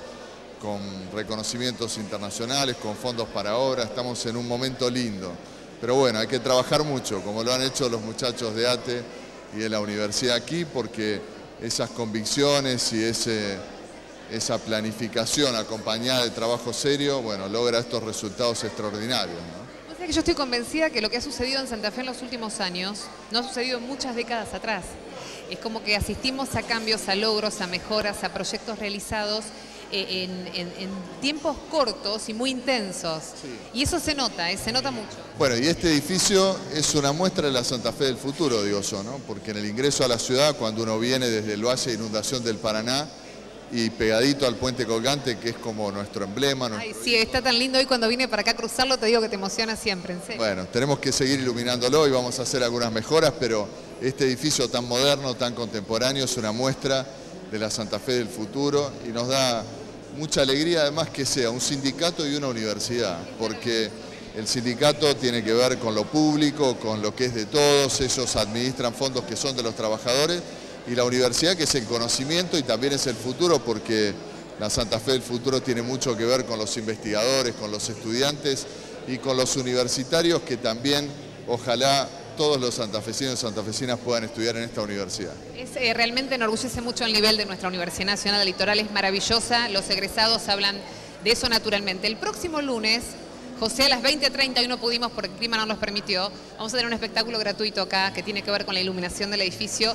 con reconocimientos internacionales, con fondos para obras, estamos en un momento lindo. Pero bueno, hay que trabajar mucho, como lo han hecho los muchachos de ATE y de la universidad aquí, porque esas convicciones y ese esa planificación acompañada de trabajo serio, bueno, logra estos resultados extraordinarios. yo estoy convencida que lo que ha sucedido en Santa Fe en los últimos años no ha sucedido muchas décadas atrás. Es como que asistimos a cambios, a logros, a mejoras, a proyectos realizados eh, en, tiempos cortos y muy intensos. Y eso se nota, eh, se nota mucho. Bueno, y este edificio es una muestra de la Santa Fe del futuro, digo yo, ¿no? Porque en el ingreso a la ciudad, cuando uno viene desde el Valle de Inundación del Paraná, y pegadito al puente colgante, que es como nuestro emblema. Ay, sí, está tan lindo hoy cuando vine para acá a cruzarlo, te digo que te emociona siempre, en serio. Bueno, tenemos que seguir iluminándolo y vamos a hacer algunas mejoras, pero este edificio tan moderno, tan contemporáneo, es una muestra de la Santa Fe del futuro y nos da mucha alegría además que sea un sindicato y una universidad, porque el sindicato tiene que ver con lo público, con lo que es de todos, ellos administran fondos que son de los trabajadores y la universidad que es el conocimiento y también es el futuro porque la Santa Fe del futuro tiene mucho que ver con los investigadores, con los estudiantes y con los universitarios que también ojalá todos los santafesinos y santafesinas puedan estudiar en esta universidad. Es, eh, realmente enorgullece mucho el nivel de nuestra Universidad Nacional Litoral, es maravillosa, los egresados hablan de eso naturalmente. El próximo lunes José, a las 20.30 y no pudimos porque el clima no nos permitió. Vamos a tener un espectáculo gratuito acá que tiene que ver con la iluminación del edificio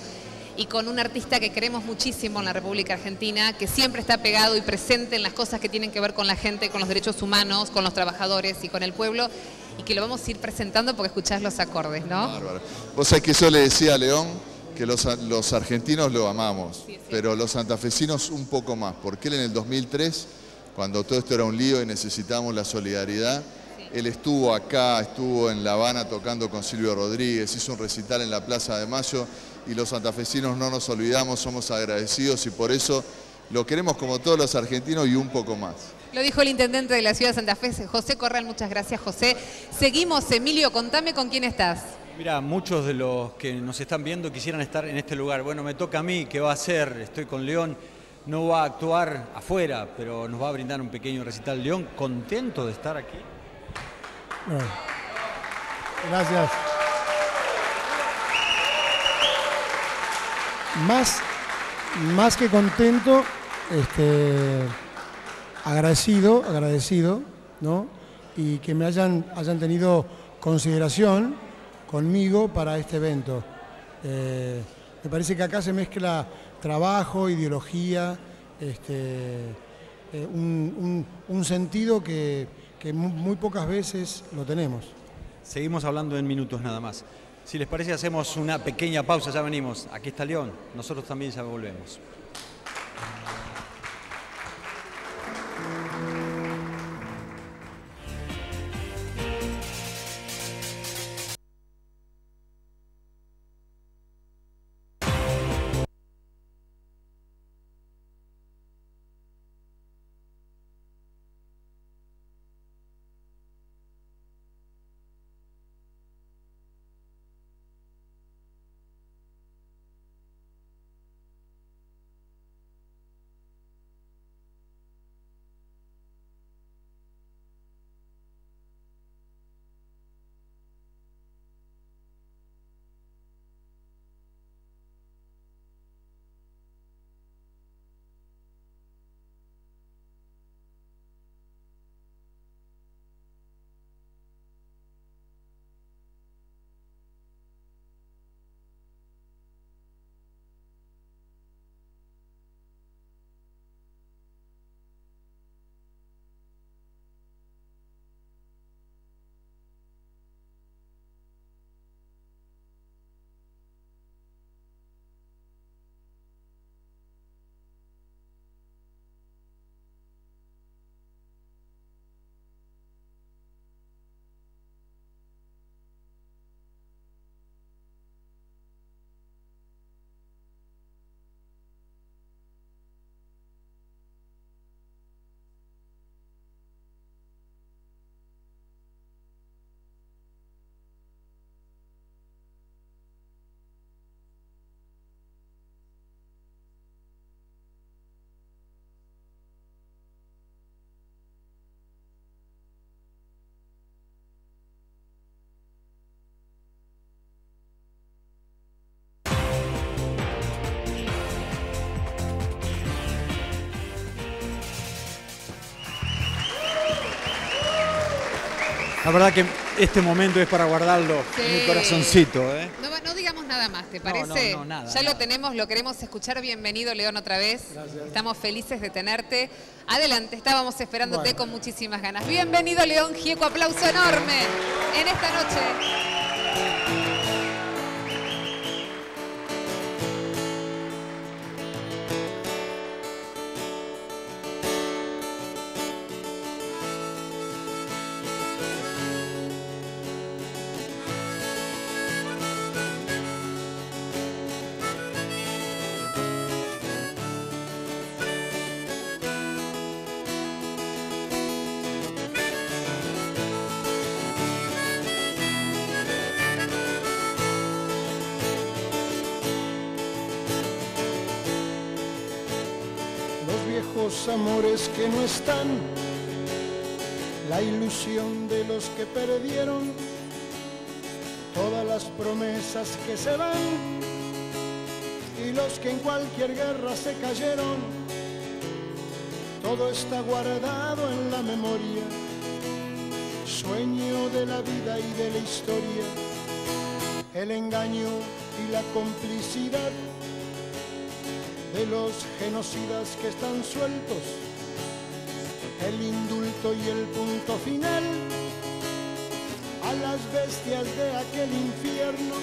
y con un artista que queremos muchísimo en la República Argentina, que siempre está pegado y presente en las cosas que tienen que ver con la gente, con los derechos humanos, con los trabajadores y con el pueblo, y que lo vamos a ir presentando porque escuchás los acordes, ¿no? Bárbaro. Vos sabés que yo le decía a León que los, los argentinos lo amamos, pero los santafesinos un poco más, porque él en el 2003, cuando todo esto era un lío y necesitábamos la solidaridad, él estuvo acá, estuvo en La Habana tocando con Silvio Rodríguez, hizo un recital en la Plaza de Mayo y los santafesinos no nos olvidamos, somos agradecidos y por eso lo queremos como todos los argentinos y un poco más. Lo dijo el intendente de la ciudad de Santa Fe, José Corral, muchas gracias José. Seguimos, Emilio, contame con quién estás. Mira, muchos de los que nos están viendo quisieran estar en este lugar. Bueno, me toca a mí, ¿qué va a hacer? Estoy con León, no va a actuar afuera, pero nos va a brindar un pequeño recital. León, contento de estar aquí. gracias. Más, más que contento, este, agradecido, agradecido, ¿no? Y que me hayan, hayan tenido consideración conmigo para este evento. Eh, me parece que acá se mezcla trabajo, ideología, este, eh, un, sentido que, que muy pocas veces lo tenemos. Seguimos hablando en minutos nada más. Si les parece, hacemos una pequeña pausa, ya venimos. Aquí está León, nosotros también ya volvemos. La verdad que este momento es para guardarlo en mi corazoncito. ¿eh? No, no digamos nada más, ¿te parece? no, no, nada, ya lo tenemos, lo queremos escuchar. Bienvenido, León, otra vez. Estamos felices de tenerte. Adelante, estábamos esperándote Bueno. con muchísimas ganas. Bienvenido, León Gieco, aplauso enorme en esta noche. Que no están, la ilusión de los que perdieron, todas las promesas que se van y los que en cualquier guerra se cayeron, todo está guardado en la memoria, sueño de la vida y de la historia, el engaño y la complicidad de los genocidas que están sueltos, el indulto y el punto final a las bestias de aquel infierno,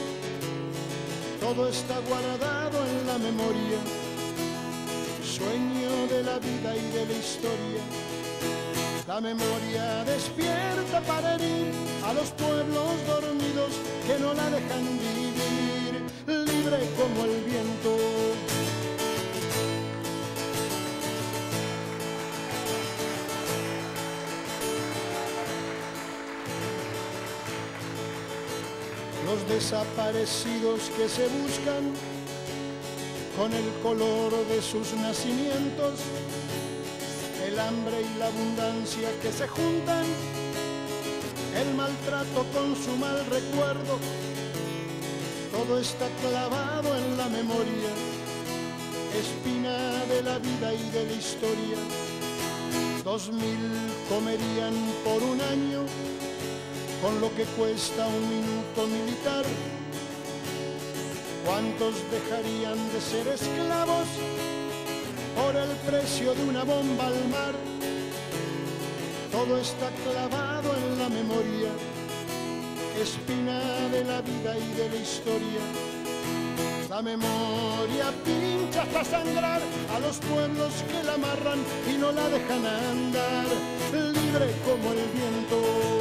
todo está guardado en la memoria, sueño de la vida y de la historia. La memoria despierta para herir a los pueblos dormidos que no la dejan vivir, libre como el viento. Desaparecidos que se buscan con el color de sus nacimientos, el hambre y la abundancia que se juntan, el maltrato con su mal recuerdo, todo está clavado en la memoria, espina de la vida y de la historia. Dos mil comerían por un año con lo que cuesta un minuto militar. ¿Cuántos dejarían de ser esclavos por el precio de una bomba al mar? Todo está clavado en la memoria, espina de la vida y de la historia. La memoria pincha hasta sangrar a los pueblos que la amarran y no la dejan andar, libre como el viento.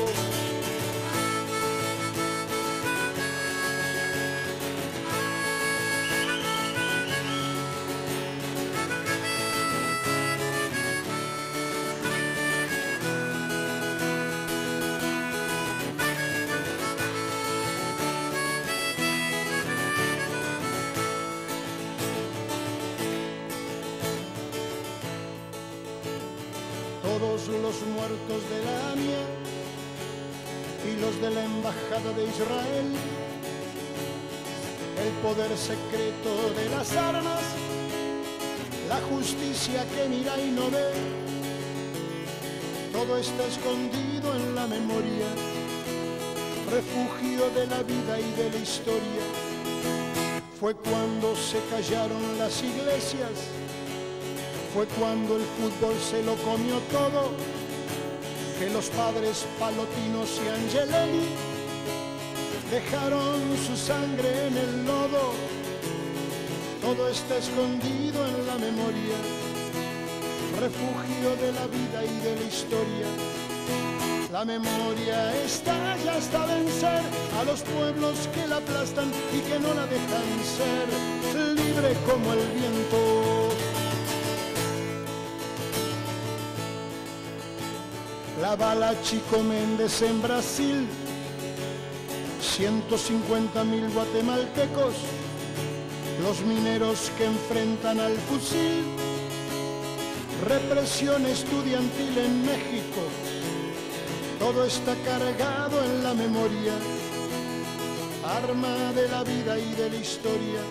Todos los muertos de la AMIA y los de la Embajada de Israel, el poder secreto de las armas, la justicia que mira y no ve, todo está escondido en la memoria, refugio de la vida y de la historia. Fue cuando se callaron las iglesias, fue cuando el fútbol se lo comió todo, que los padres Palotinos y Angelelli dejaron su sangre en el lodo. Todo está escondido en la memoria, refugio de la vida y de la historia. La memoria está ya hasta vencer a los pueblos que la aplastan y que no la dejan ser libre como el viento. La bala Chico Méndez en Brasil, 150 mil guatemaltecos, los mineros que enfrentan al fusil, represión estudiantil en México, todo está cargado en la memoria, arma de la vida y de la historia.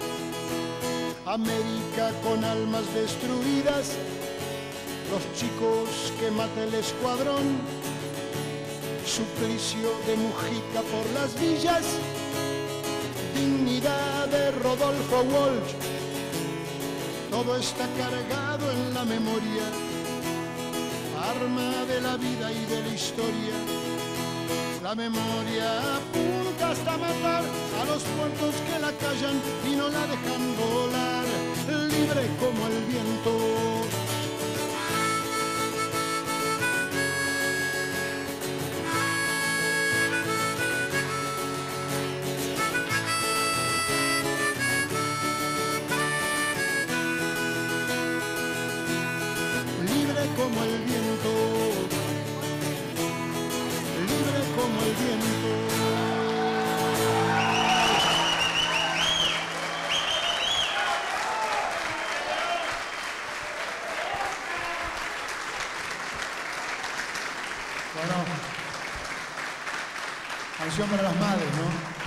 América con almas destruidas, los chicos que mata el escuadrón, suplicio de Mujica por las villas, dignidad de Rodolfo Walsh, todo está cargado en la memoria, arma de la vida y de la historia. La memoria apunta hasta matar a los puertos que la callan y no la dejan volar, libre como el viento. Para las madres, ¿no?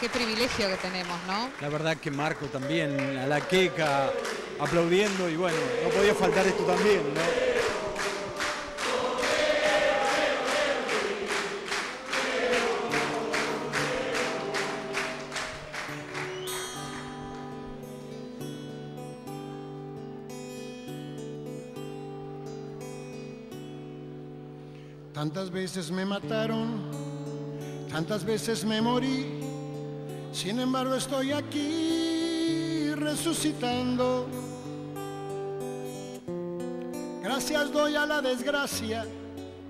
Qué privilegio que tenemos, ¿no? La verdad que Marco también, a la queca, aplaudiendo y bueno, no podía faltar esto también, ¿no? Tantas veces me mataron, tantas veces me morí sin embargo estoy aquí resucitando. Gracias doy a la desgracia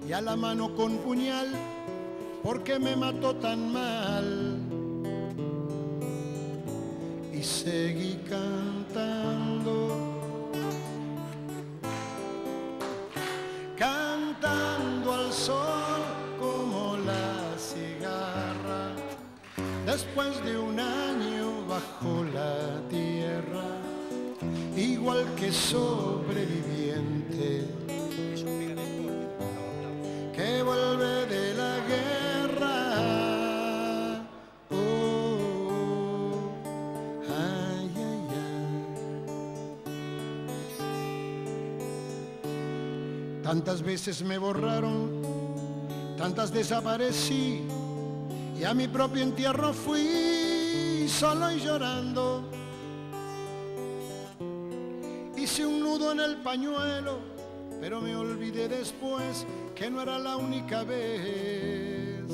y a la mano con puñal porque me mató tan mal. Y seguí igual que sobreviviente que vuelve de la guerra. Oh, ay, ay, ay. Tantas veces me borraron, tantas desaparecí y a mi propio entierro fui solo y llorando. En el pañuelo, pero me olvidé después que no era la única vez.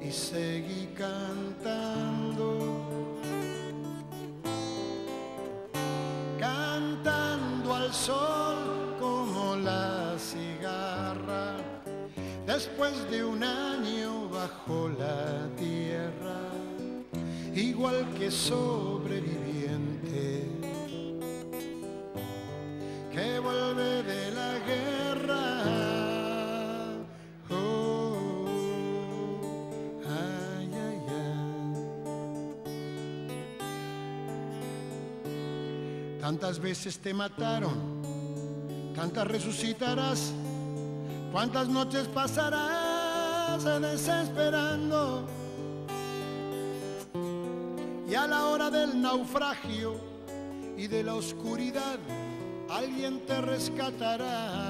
Y seguí cantando, cantando al sol como la cigarra después de un año bajo la tierra, igual que sobreviviente Tantas veces te mataron, tantas resucitarás ¿Cuántas noches pasarás desesperando? Y a la hora del naufragio y de la oscuridad, alguien te rescatará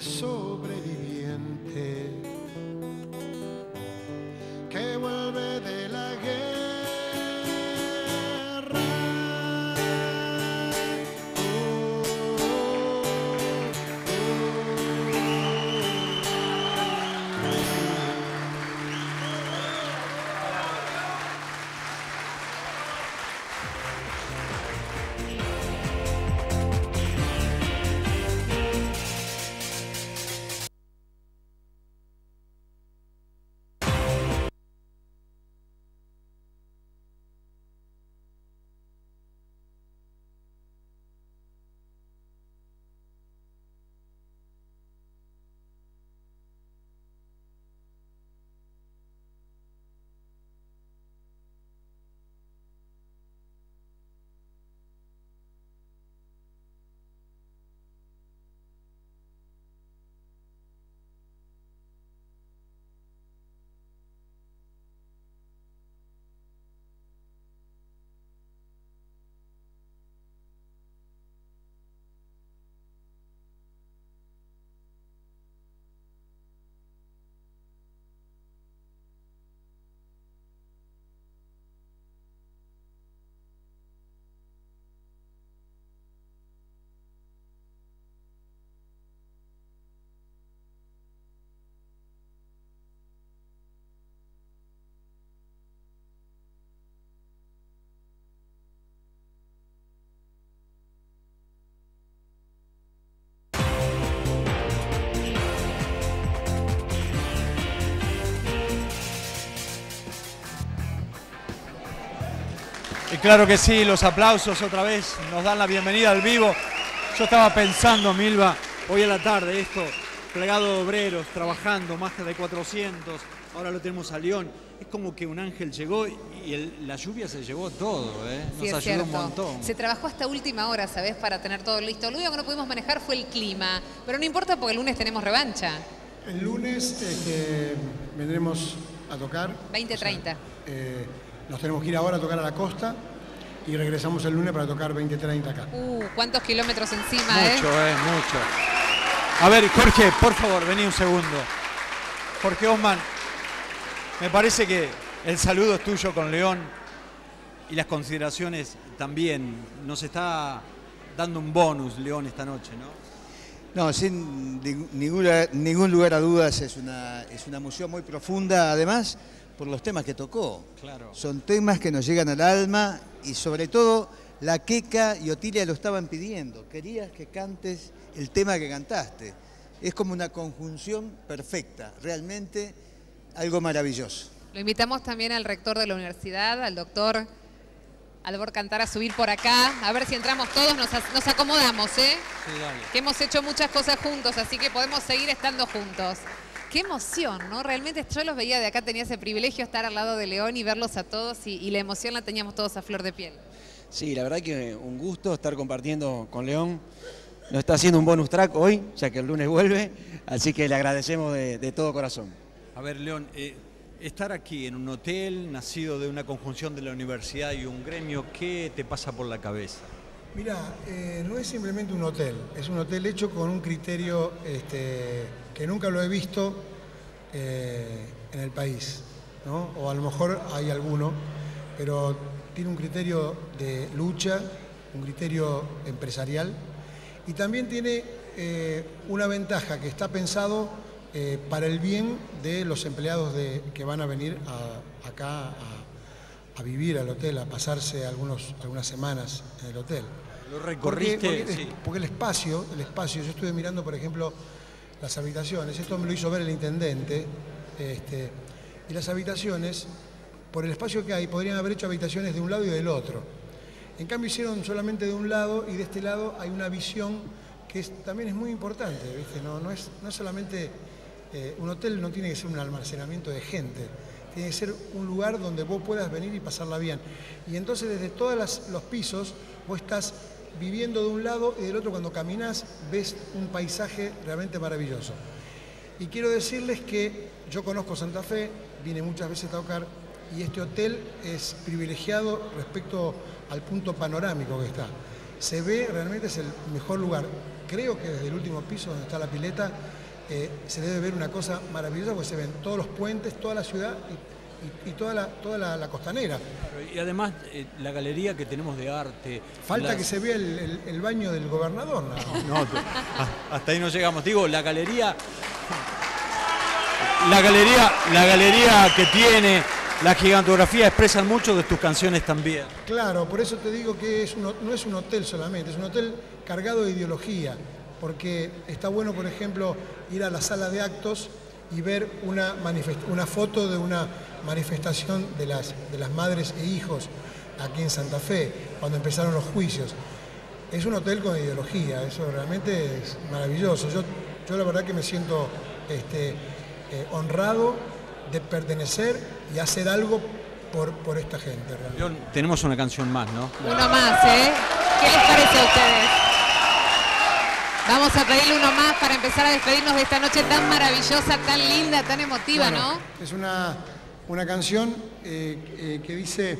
sobreviviente claro que sí, los aplausos otra vez nos dan la bienvenida al vivo. Yo estaba pensando, Milva, hoy a la tarde, esto, plegado de obreros, trabajando, más de 400, ahora lo tenemos a León. Es como que un ángel llegó y el- la lluvia se llevó todo, ¿eh? Nos Sí, ayudó cierto. un montón. Se trabajó hasta última hora, ¿sabes? Para tener todo listo. Lo único que no pudimos manejar fue el clima. Pero no importa porque el lunes tenemos revancha. El lunes este, vendremos a tocar. 20-30. Eh, nos tenemos que ir ahora a tocar a la costa y regresamos el lunes para tocar 20-30 acá. Uh, ¿cuántos kilómetros encima, eh? Mucho, eh, mucho. A ver, Jorge, por favor, vení un segundo. Jorge Osman, me parece que el saludo es tuyo con León y las consideraciones también. Nos está dando un bonus León esta noche, ¿no? No, sin ningún- ninguna- ningún lugar a dudas, es una, es una emoción muy profunda, además, por los temas que tocó. Claro. Son temas que nos llegan al alma y sobre todo la Queca y Otilia lo estaban pidiendo. Querías que cantes el tema que cantaste. Es como una conjunción perfecta, realmente algo maravilloso. Lo invitamos también al rector de la universidad, al doctor Albor Cantar, a subir por acá. A ver si entramos todos, nos acomodamos, ¿eh? Sí, dale. Que hemos hecho muchas cosas juntos, así que podemos seguir estando juntos. Qué emoción, ¿no? Realmente yo los veía de acá, tenía ese privilegio de estar al lado de León y verlos a todos y, y la emoción la teníamos todos a flor de piel. Sí, la verdad que un gusto estar compartiendo con León. Nos está haciendo un bonus track hoy, ya que el lunes vuelve, así que le agradecemos de, de todo corazón. A ver, León, eh, estar aquí en un hotel nacido de una conjunción de la universidad y un gremio, ¿qué te pasa por la cabeza? Mira, eh, no es simplemente un hotel, es un hotel hecho con un criterio este, que nunca lo he visto eh, en el país, ¿no? o a lo mejor hay alguno, pero tiene un criterio de lucha, un criterio empresarial y también tiene eh, una ventaja que está pensado para el bien de los empleados de- que van a venir acá a, vivir al hotel, a pasarse algunas semanas en el hotel. Lo recorriste, Porque, porque- sí. porque el espacio, el espacio, yo estuve mirando, por ejemplo, las habitaciones, esto me lo hizo ver el intendente, este, y las habitaciones, por el espacio que hay, podrían haber hecho habitaciones de un lado y del otro. En cambio hicieron solamente de un lado y de este lado hay una visión que es- también es muy importante, ¿viste? No, no, es, no es solamente eh, un hotel, no tiene que ser un almacenamiento de gente, tiene que ser un lugar donde vos puedas venir y pasarla bien. Y entonces desde todos los pisos vos estás viviendo de un lado y del otro cuando caminas ves un paisaje realmente maravilloso. Y quiero decirles que yo conozco Santa Fe, vine muchas veces a tocar y este hotel es privilegiado respecto al punto panorámico que está. Se ve, realmente es el mejor lugar. Creo que desde el último piso donde está la pileta eh, se debe ver una cosa maravillosa porque se ven todos los puentes, toda la ciudad y- y toda, la, toda la, la costanera. Y además, eh, la galería que tenemos de arte. Falta que se vea el, el- el baño del gobernador. No, te- ah, hasta ahí no llegamos. Digo, la galería. [laughs] La galería, la galería que tiene, la gigantografía expresan mucho de tus canciones también. Claro, por eso te digo que es un no es un hotel solamente, es un hotel cargado de ideología, porque está bueno, por ejemplo, ir a la sala de actos y ver una, manifest- una foto de una manifestación de las, de las madres e hijos aquí en Santa Fe, cuando empezaron los juicios. Es un hotel con ideología, eso realmente es maravilloso. Yo, yo la verdad que me siento este, eh, honrado de pertenecer y hacer algo por, por esta gente. realmente. Tenemos una canción más, ¿no? Uno más, ¿eh? ¿Qué les parece a ustedes? Vamos a pedirle uno más para empezar a despedirnos de esta noche tan maravillosa, tan linda, tan emotiva, Bueno, ¿no? Es una, una canción eh, eh, que dice,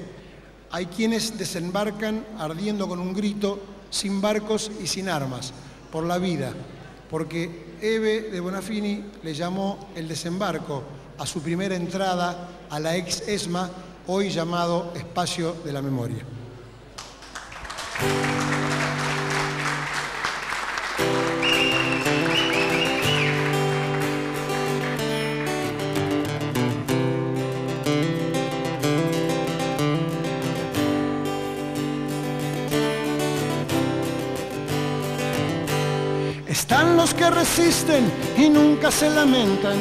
hay quienes desembarcan ardiendo con un grito, sin barcos y sin armas, por la vida, porque Eve de Bonafini le llamó el desembarco a su primera entrada a la ex ESMA, hoy llamado Espacio de la Memoria. Que resisten y nunca se lamentan,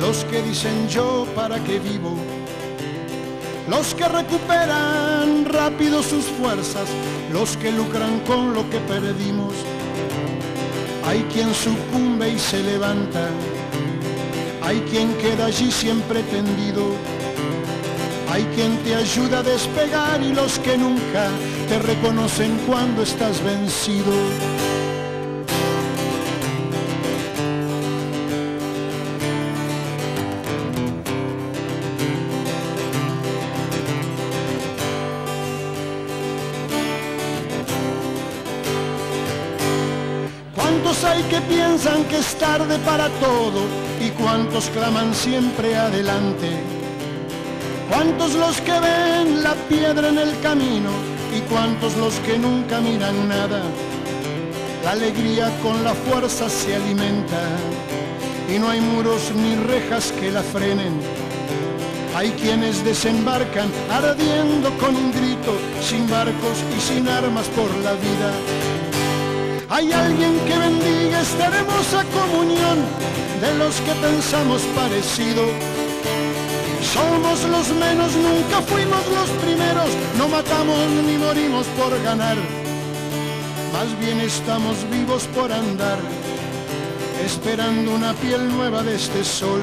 los que dicen yo para qué vivo. los que recuperan rápido sus fuerzas, los que lucran con lo que perdimos. Hay quien sucumbe y se levanta, hay quien queda allí siempre tendido. Hay quien te ayuda a despegar y los que nunca te reconocen cuando estás vencido. Que es tarde para todo y cuántos claman siempre adelante? ¿Cuántos los que ven la piedra en el camino y cuántos los que nunca miran nada? La alegría con la fuerza se alimenta y no hay muros ni rejas que la frenen. Hay quienes desembarcan ardiendo con un grito, sin barcos y sin armas por la vida. Hay alguien que bendiga esta hermosa comunión de los que pensamos parecido. Somos los menos, nunca fuimos los primeros, no matamos ni morimos por ganar. Más bien estamos vivos por andar, esperando una piel nueva de este sol.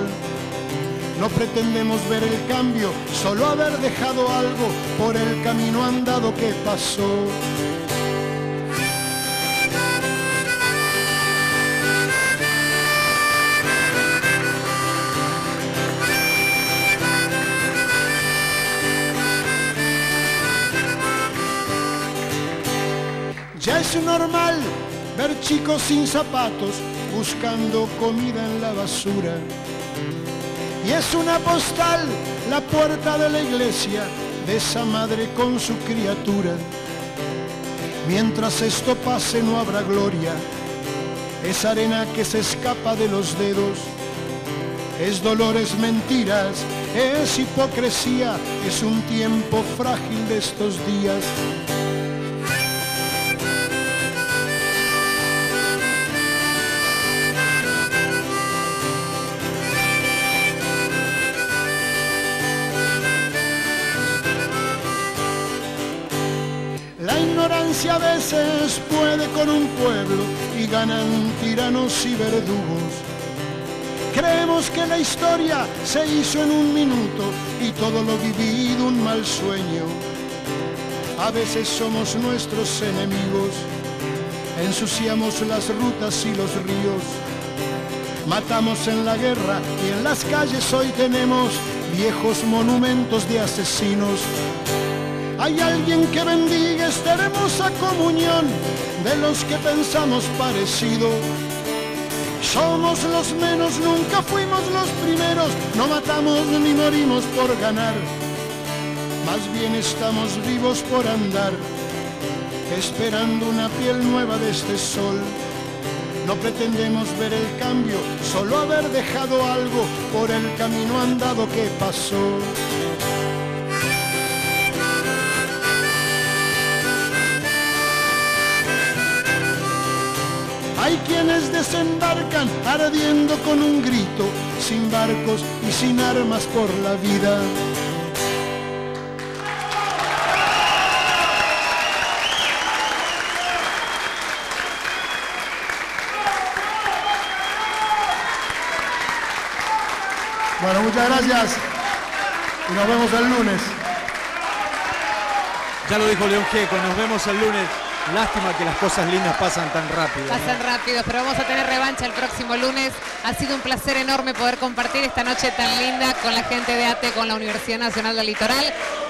No pretendemos ver el cambio, solo haber dejado algo por el camino andado que pasó. Es normal ver chicos sin zapatos buscando comida en la basura. Y es una postal la puerta de la iglesia de esa madre con su criatura. Mientras esto pase no habrá gloria. Es arena que se escapa de los dedos. Es dolor, es mentiras, es hipocresía, es un tiempo frágil de estos días. Ignorancia a veces puede con un pueblo y ganan tiranos y verdugos. Creemos que la historia se hizo en un minuto y todo lo vivido un mal sueño. A veces somos nuestros enemigos, ensuciamos las rutas y los ríos. Matamos en la guerra y en las calles hoy tenemos viejos monumentos de asesinos. Hay alguien que bendiga esta hermosa comunión de los que pensamos parecido. Somos los menos, nunca fuimos los primeros, no matamos ni morimos por ganar. Más bien estamos vivos por andar, esperando una piel nueva de este sol. No pretendemos ver el cambio, solo haber dejado algo por el camino andado que pasó. Hay quienes desembarcan ardiendo con un grito, sin barcos y sin armas por la vida. Bueno, muchas gracias y nos vemos el lunes. Ya lo dijo León Gieco, nos vemos el lunes. Lástima que las cosas lindas pasan tan rápido. ¿no? Pasan rápido, pero vamos a tener revancha el próximo lunes. Ha sido un placer enorme poder compartir esta noche tan linda con la gente de ATE, con la Universidad Nacional del Litoral,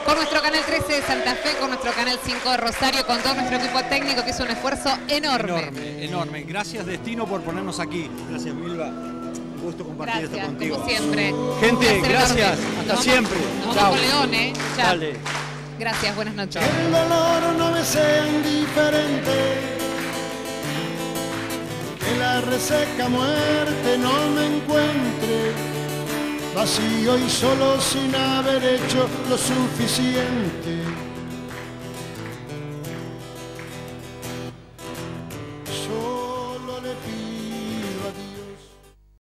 con nuestro canal 13 de Santa Fe, con nuestro canal 5 de Rosario, con todo nuestro equipo técnico que hizo un esfuerzo enorme. Enorme, enorme. Gracias Destino por ponernos aquí. Gracias Milva. Un gusto compartir Gracias, esto contigo. como siempre. Gente, gracias. enorme. Hasta Nos siempre. Vamos, nos Chao. vamos con León, ¿eh? Chao. Dale. Gracias, buenas noches. Que el dolor no me sea indiferente, que la reseca muerte no me encuentre vacío y solo sin haber hecho lo suficiente.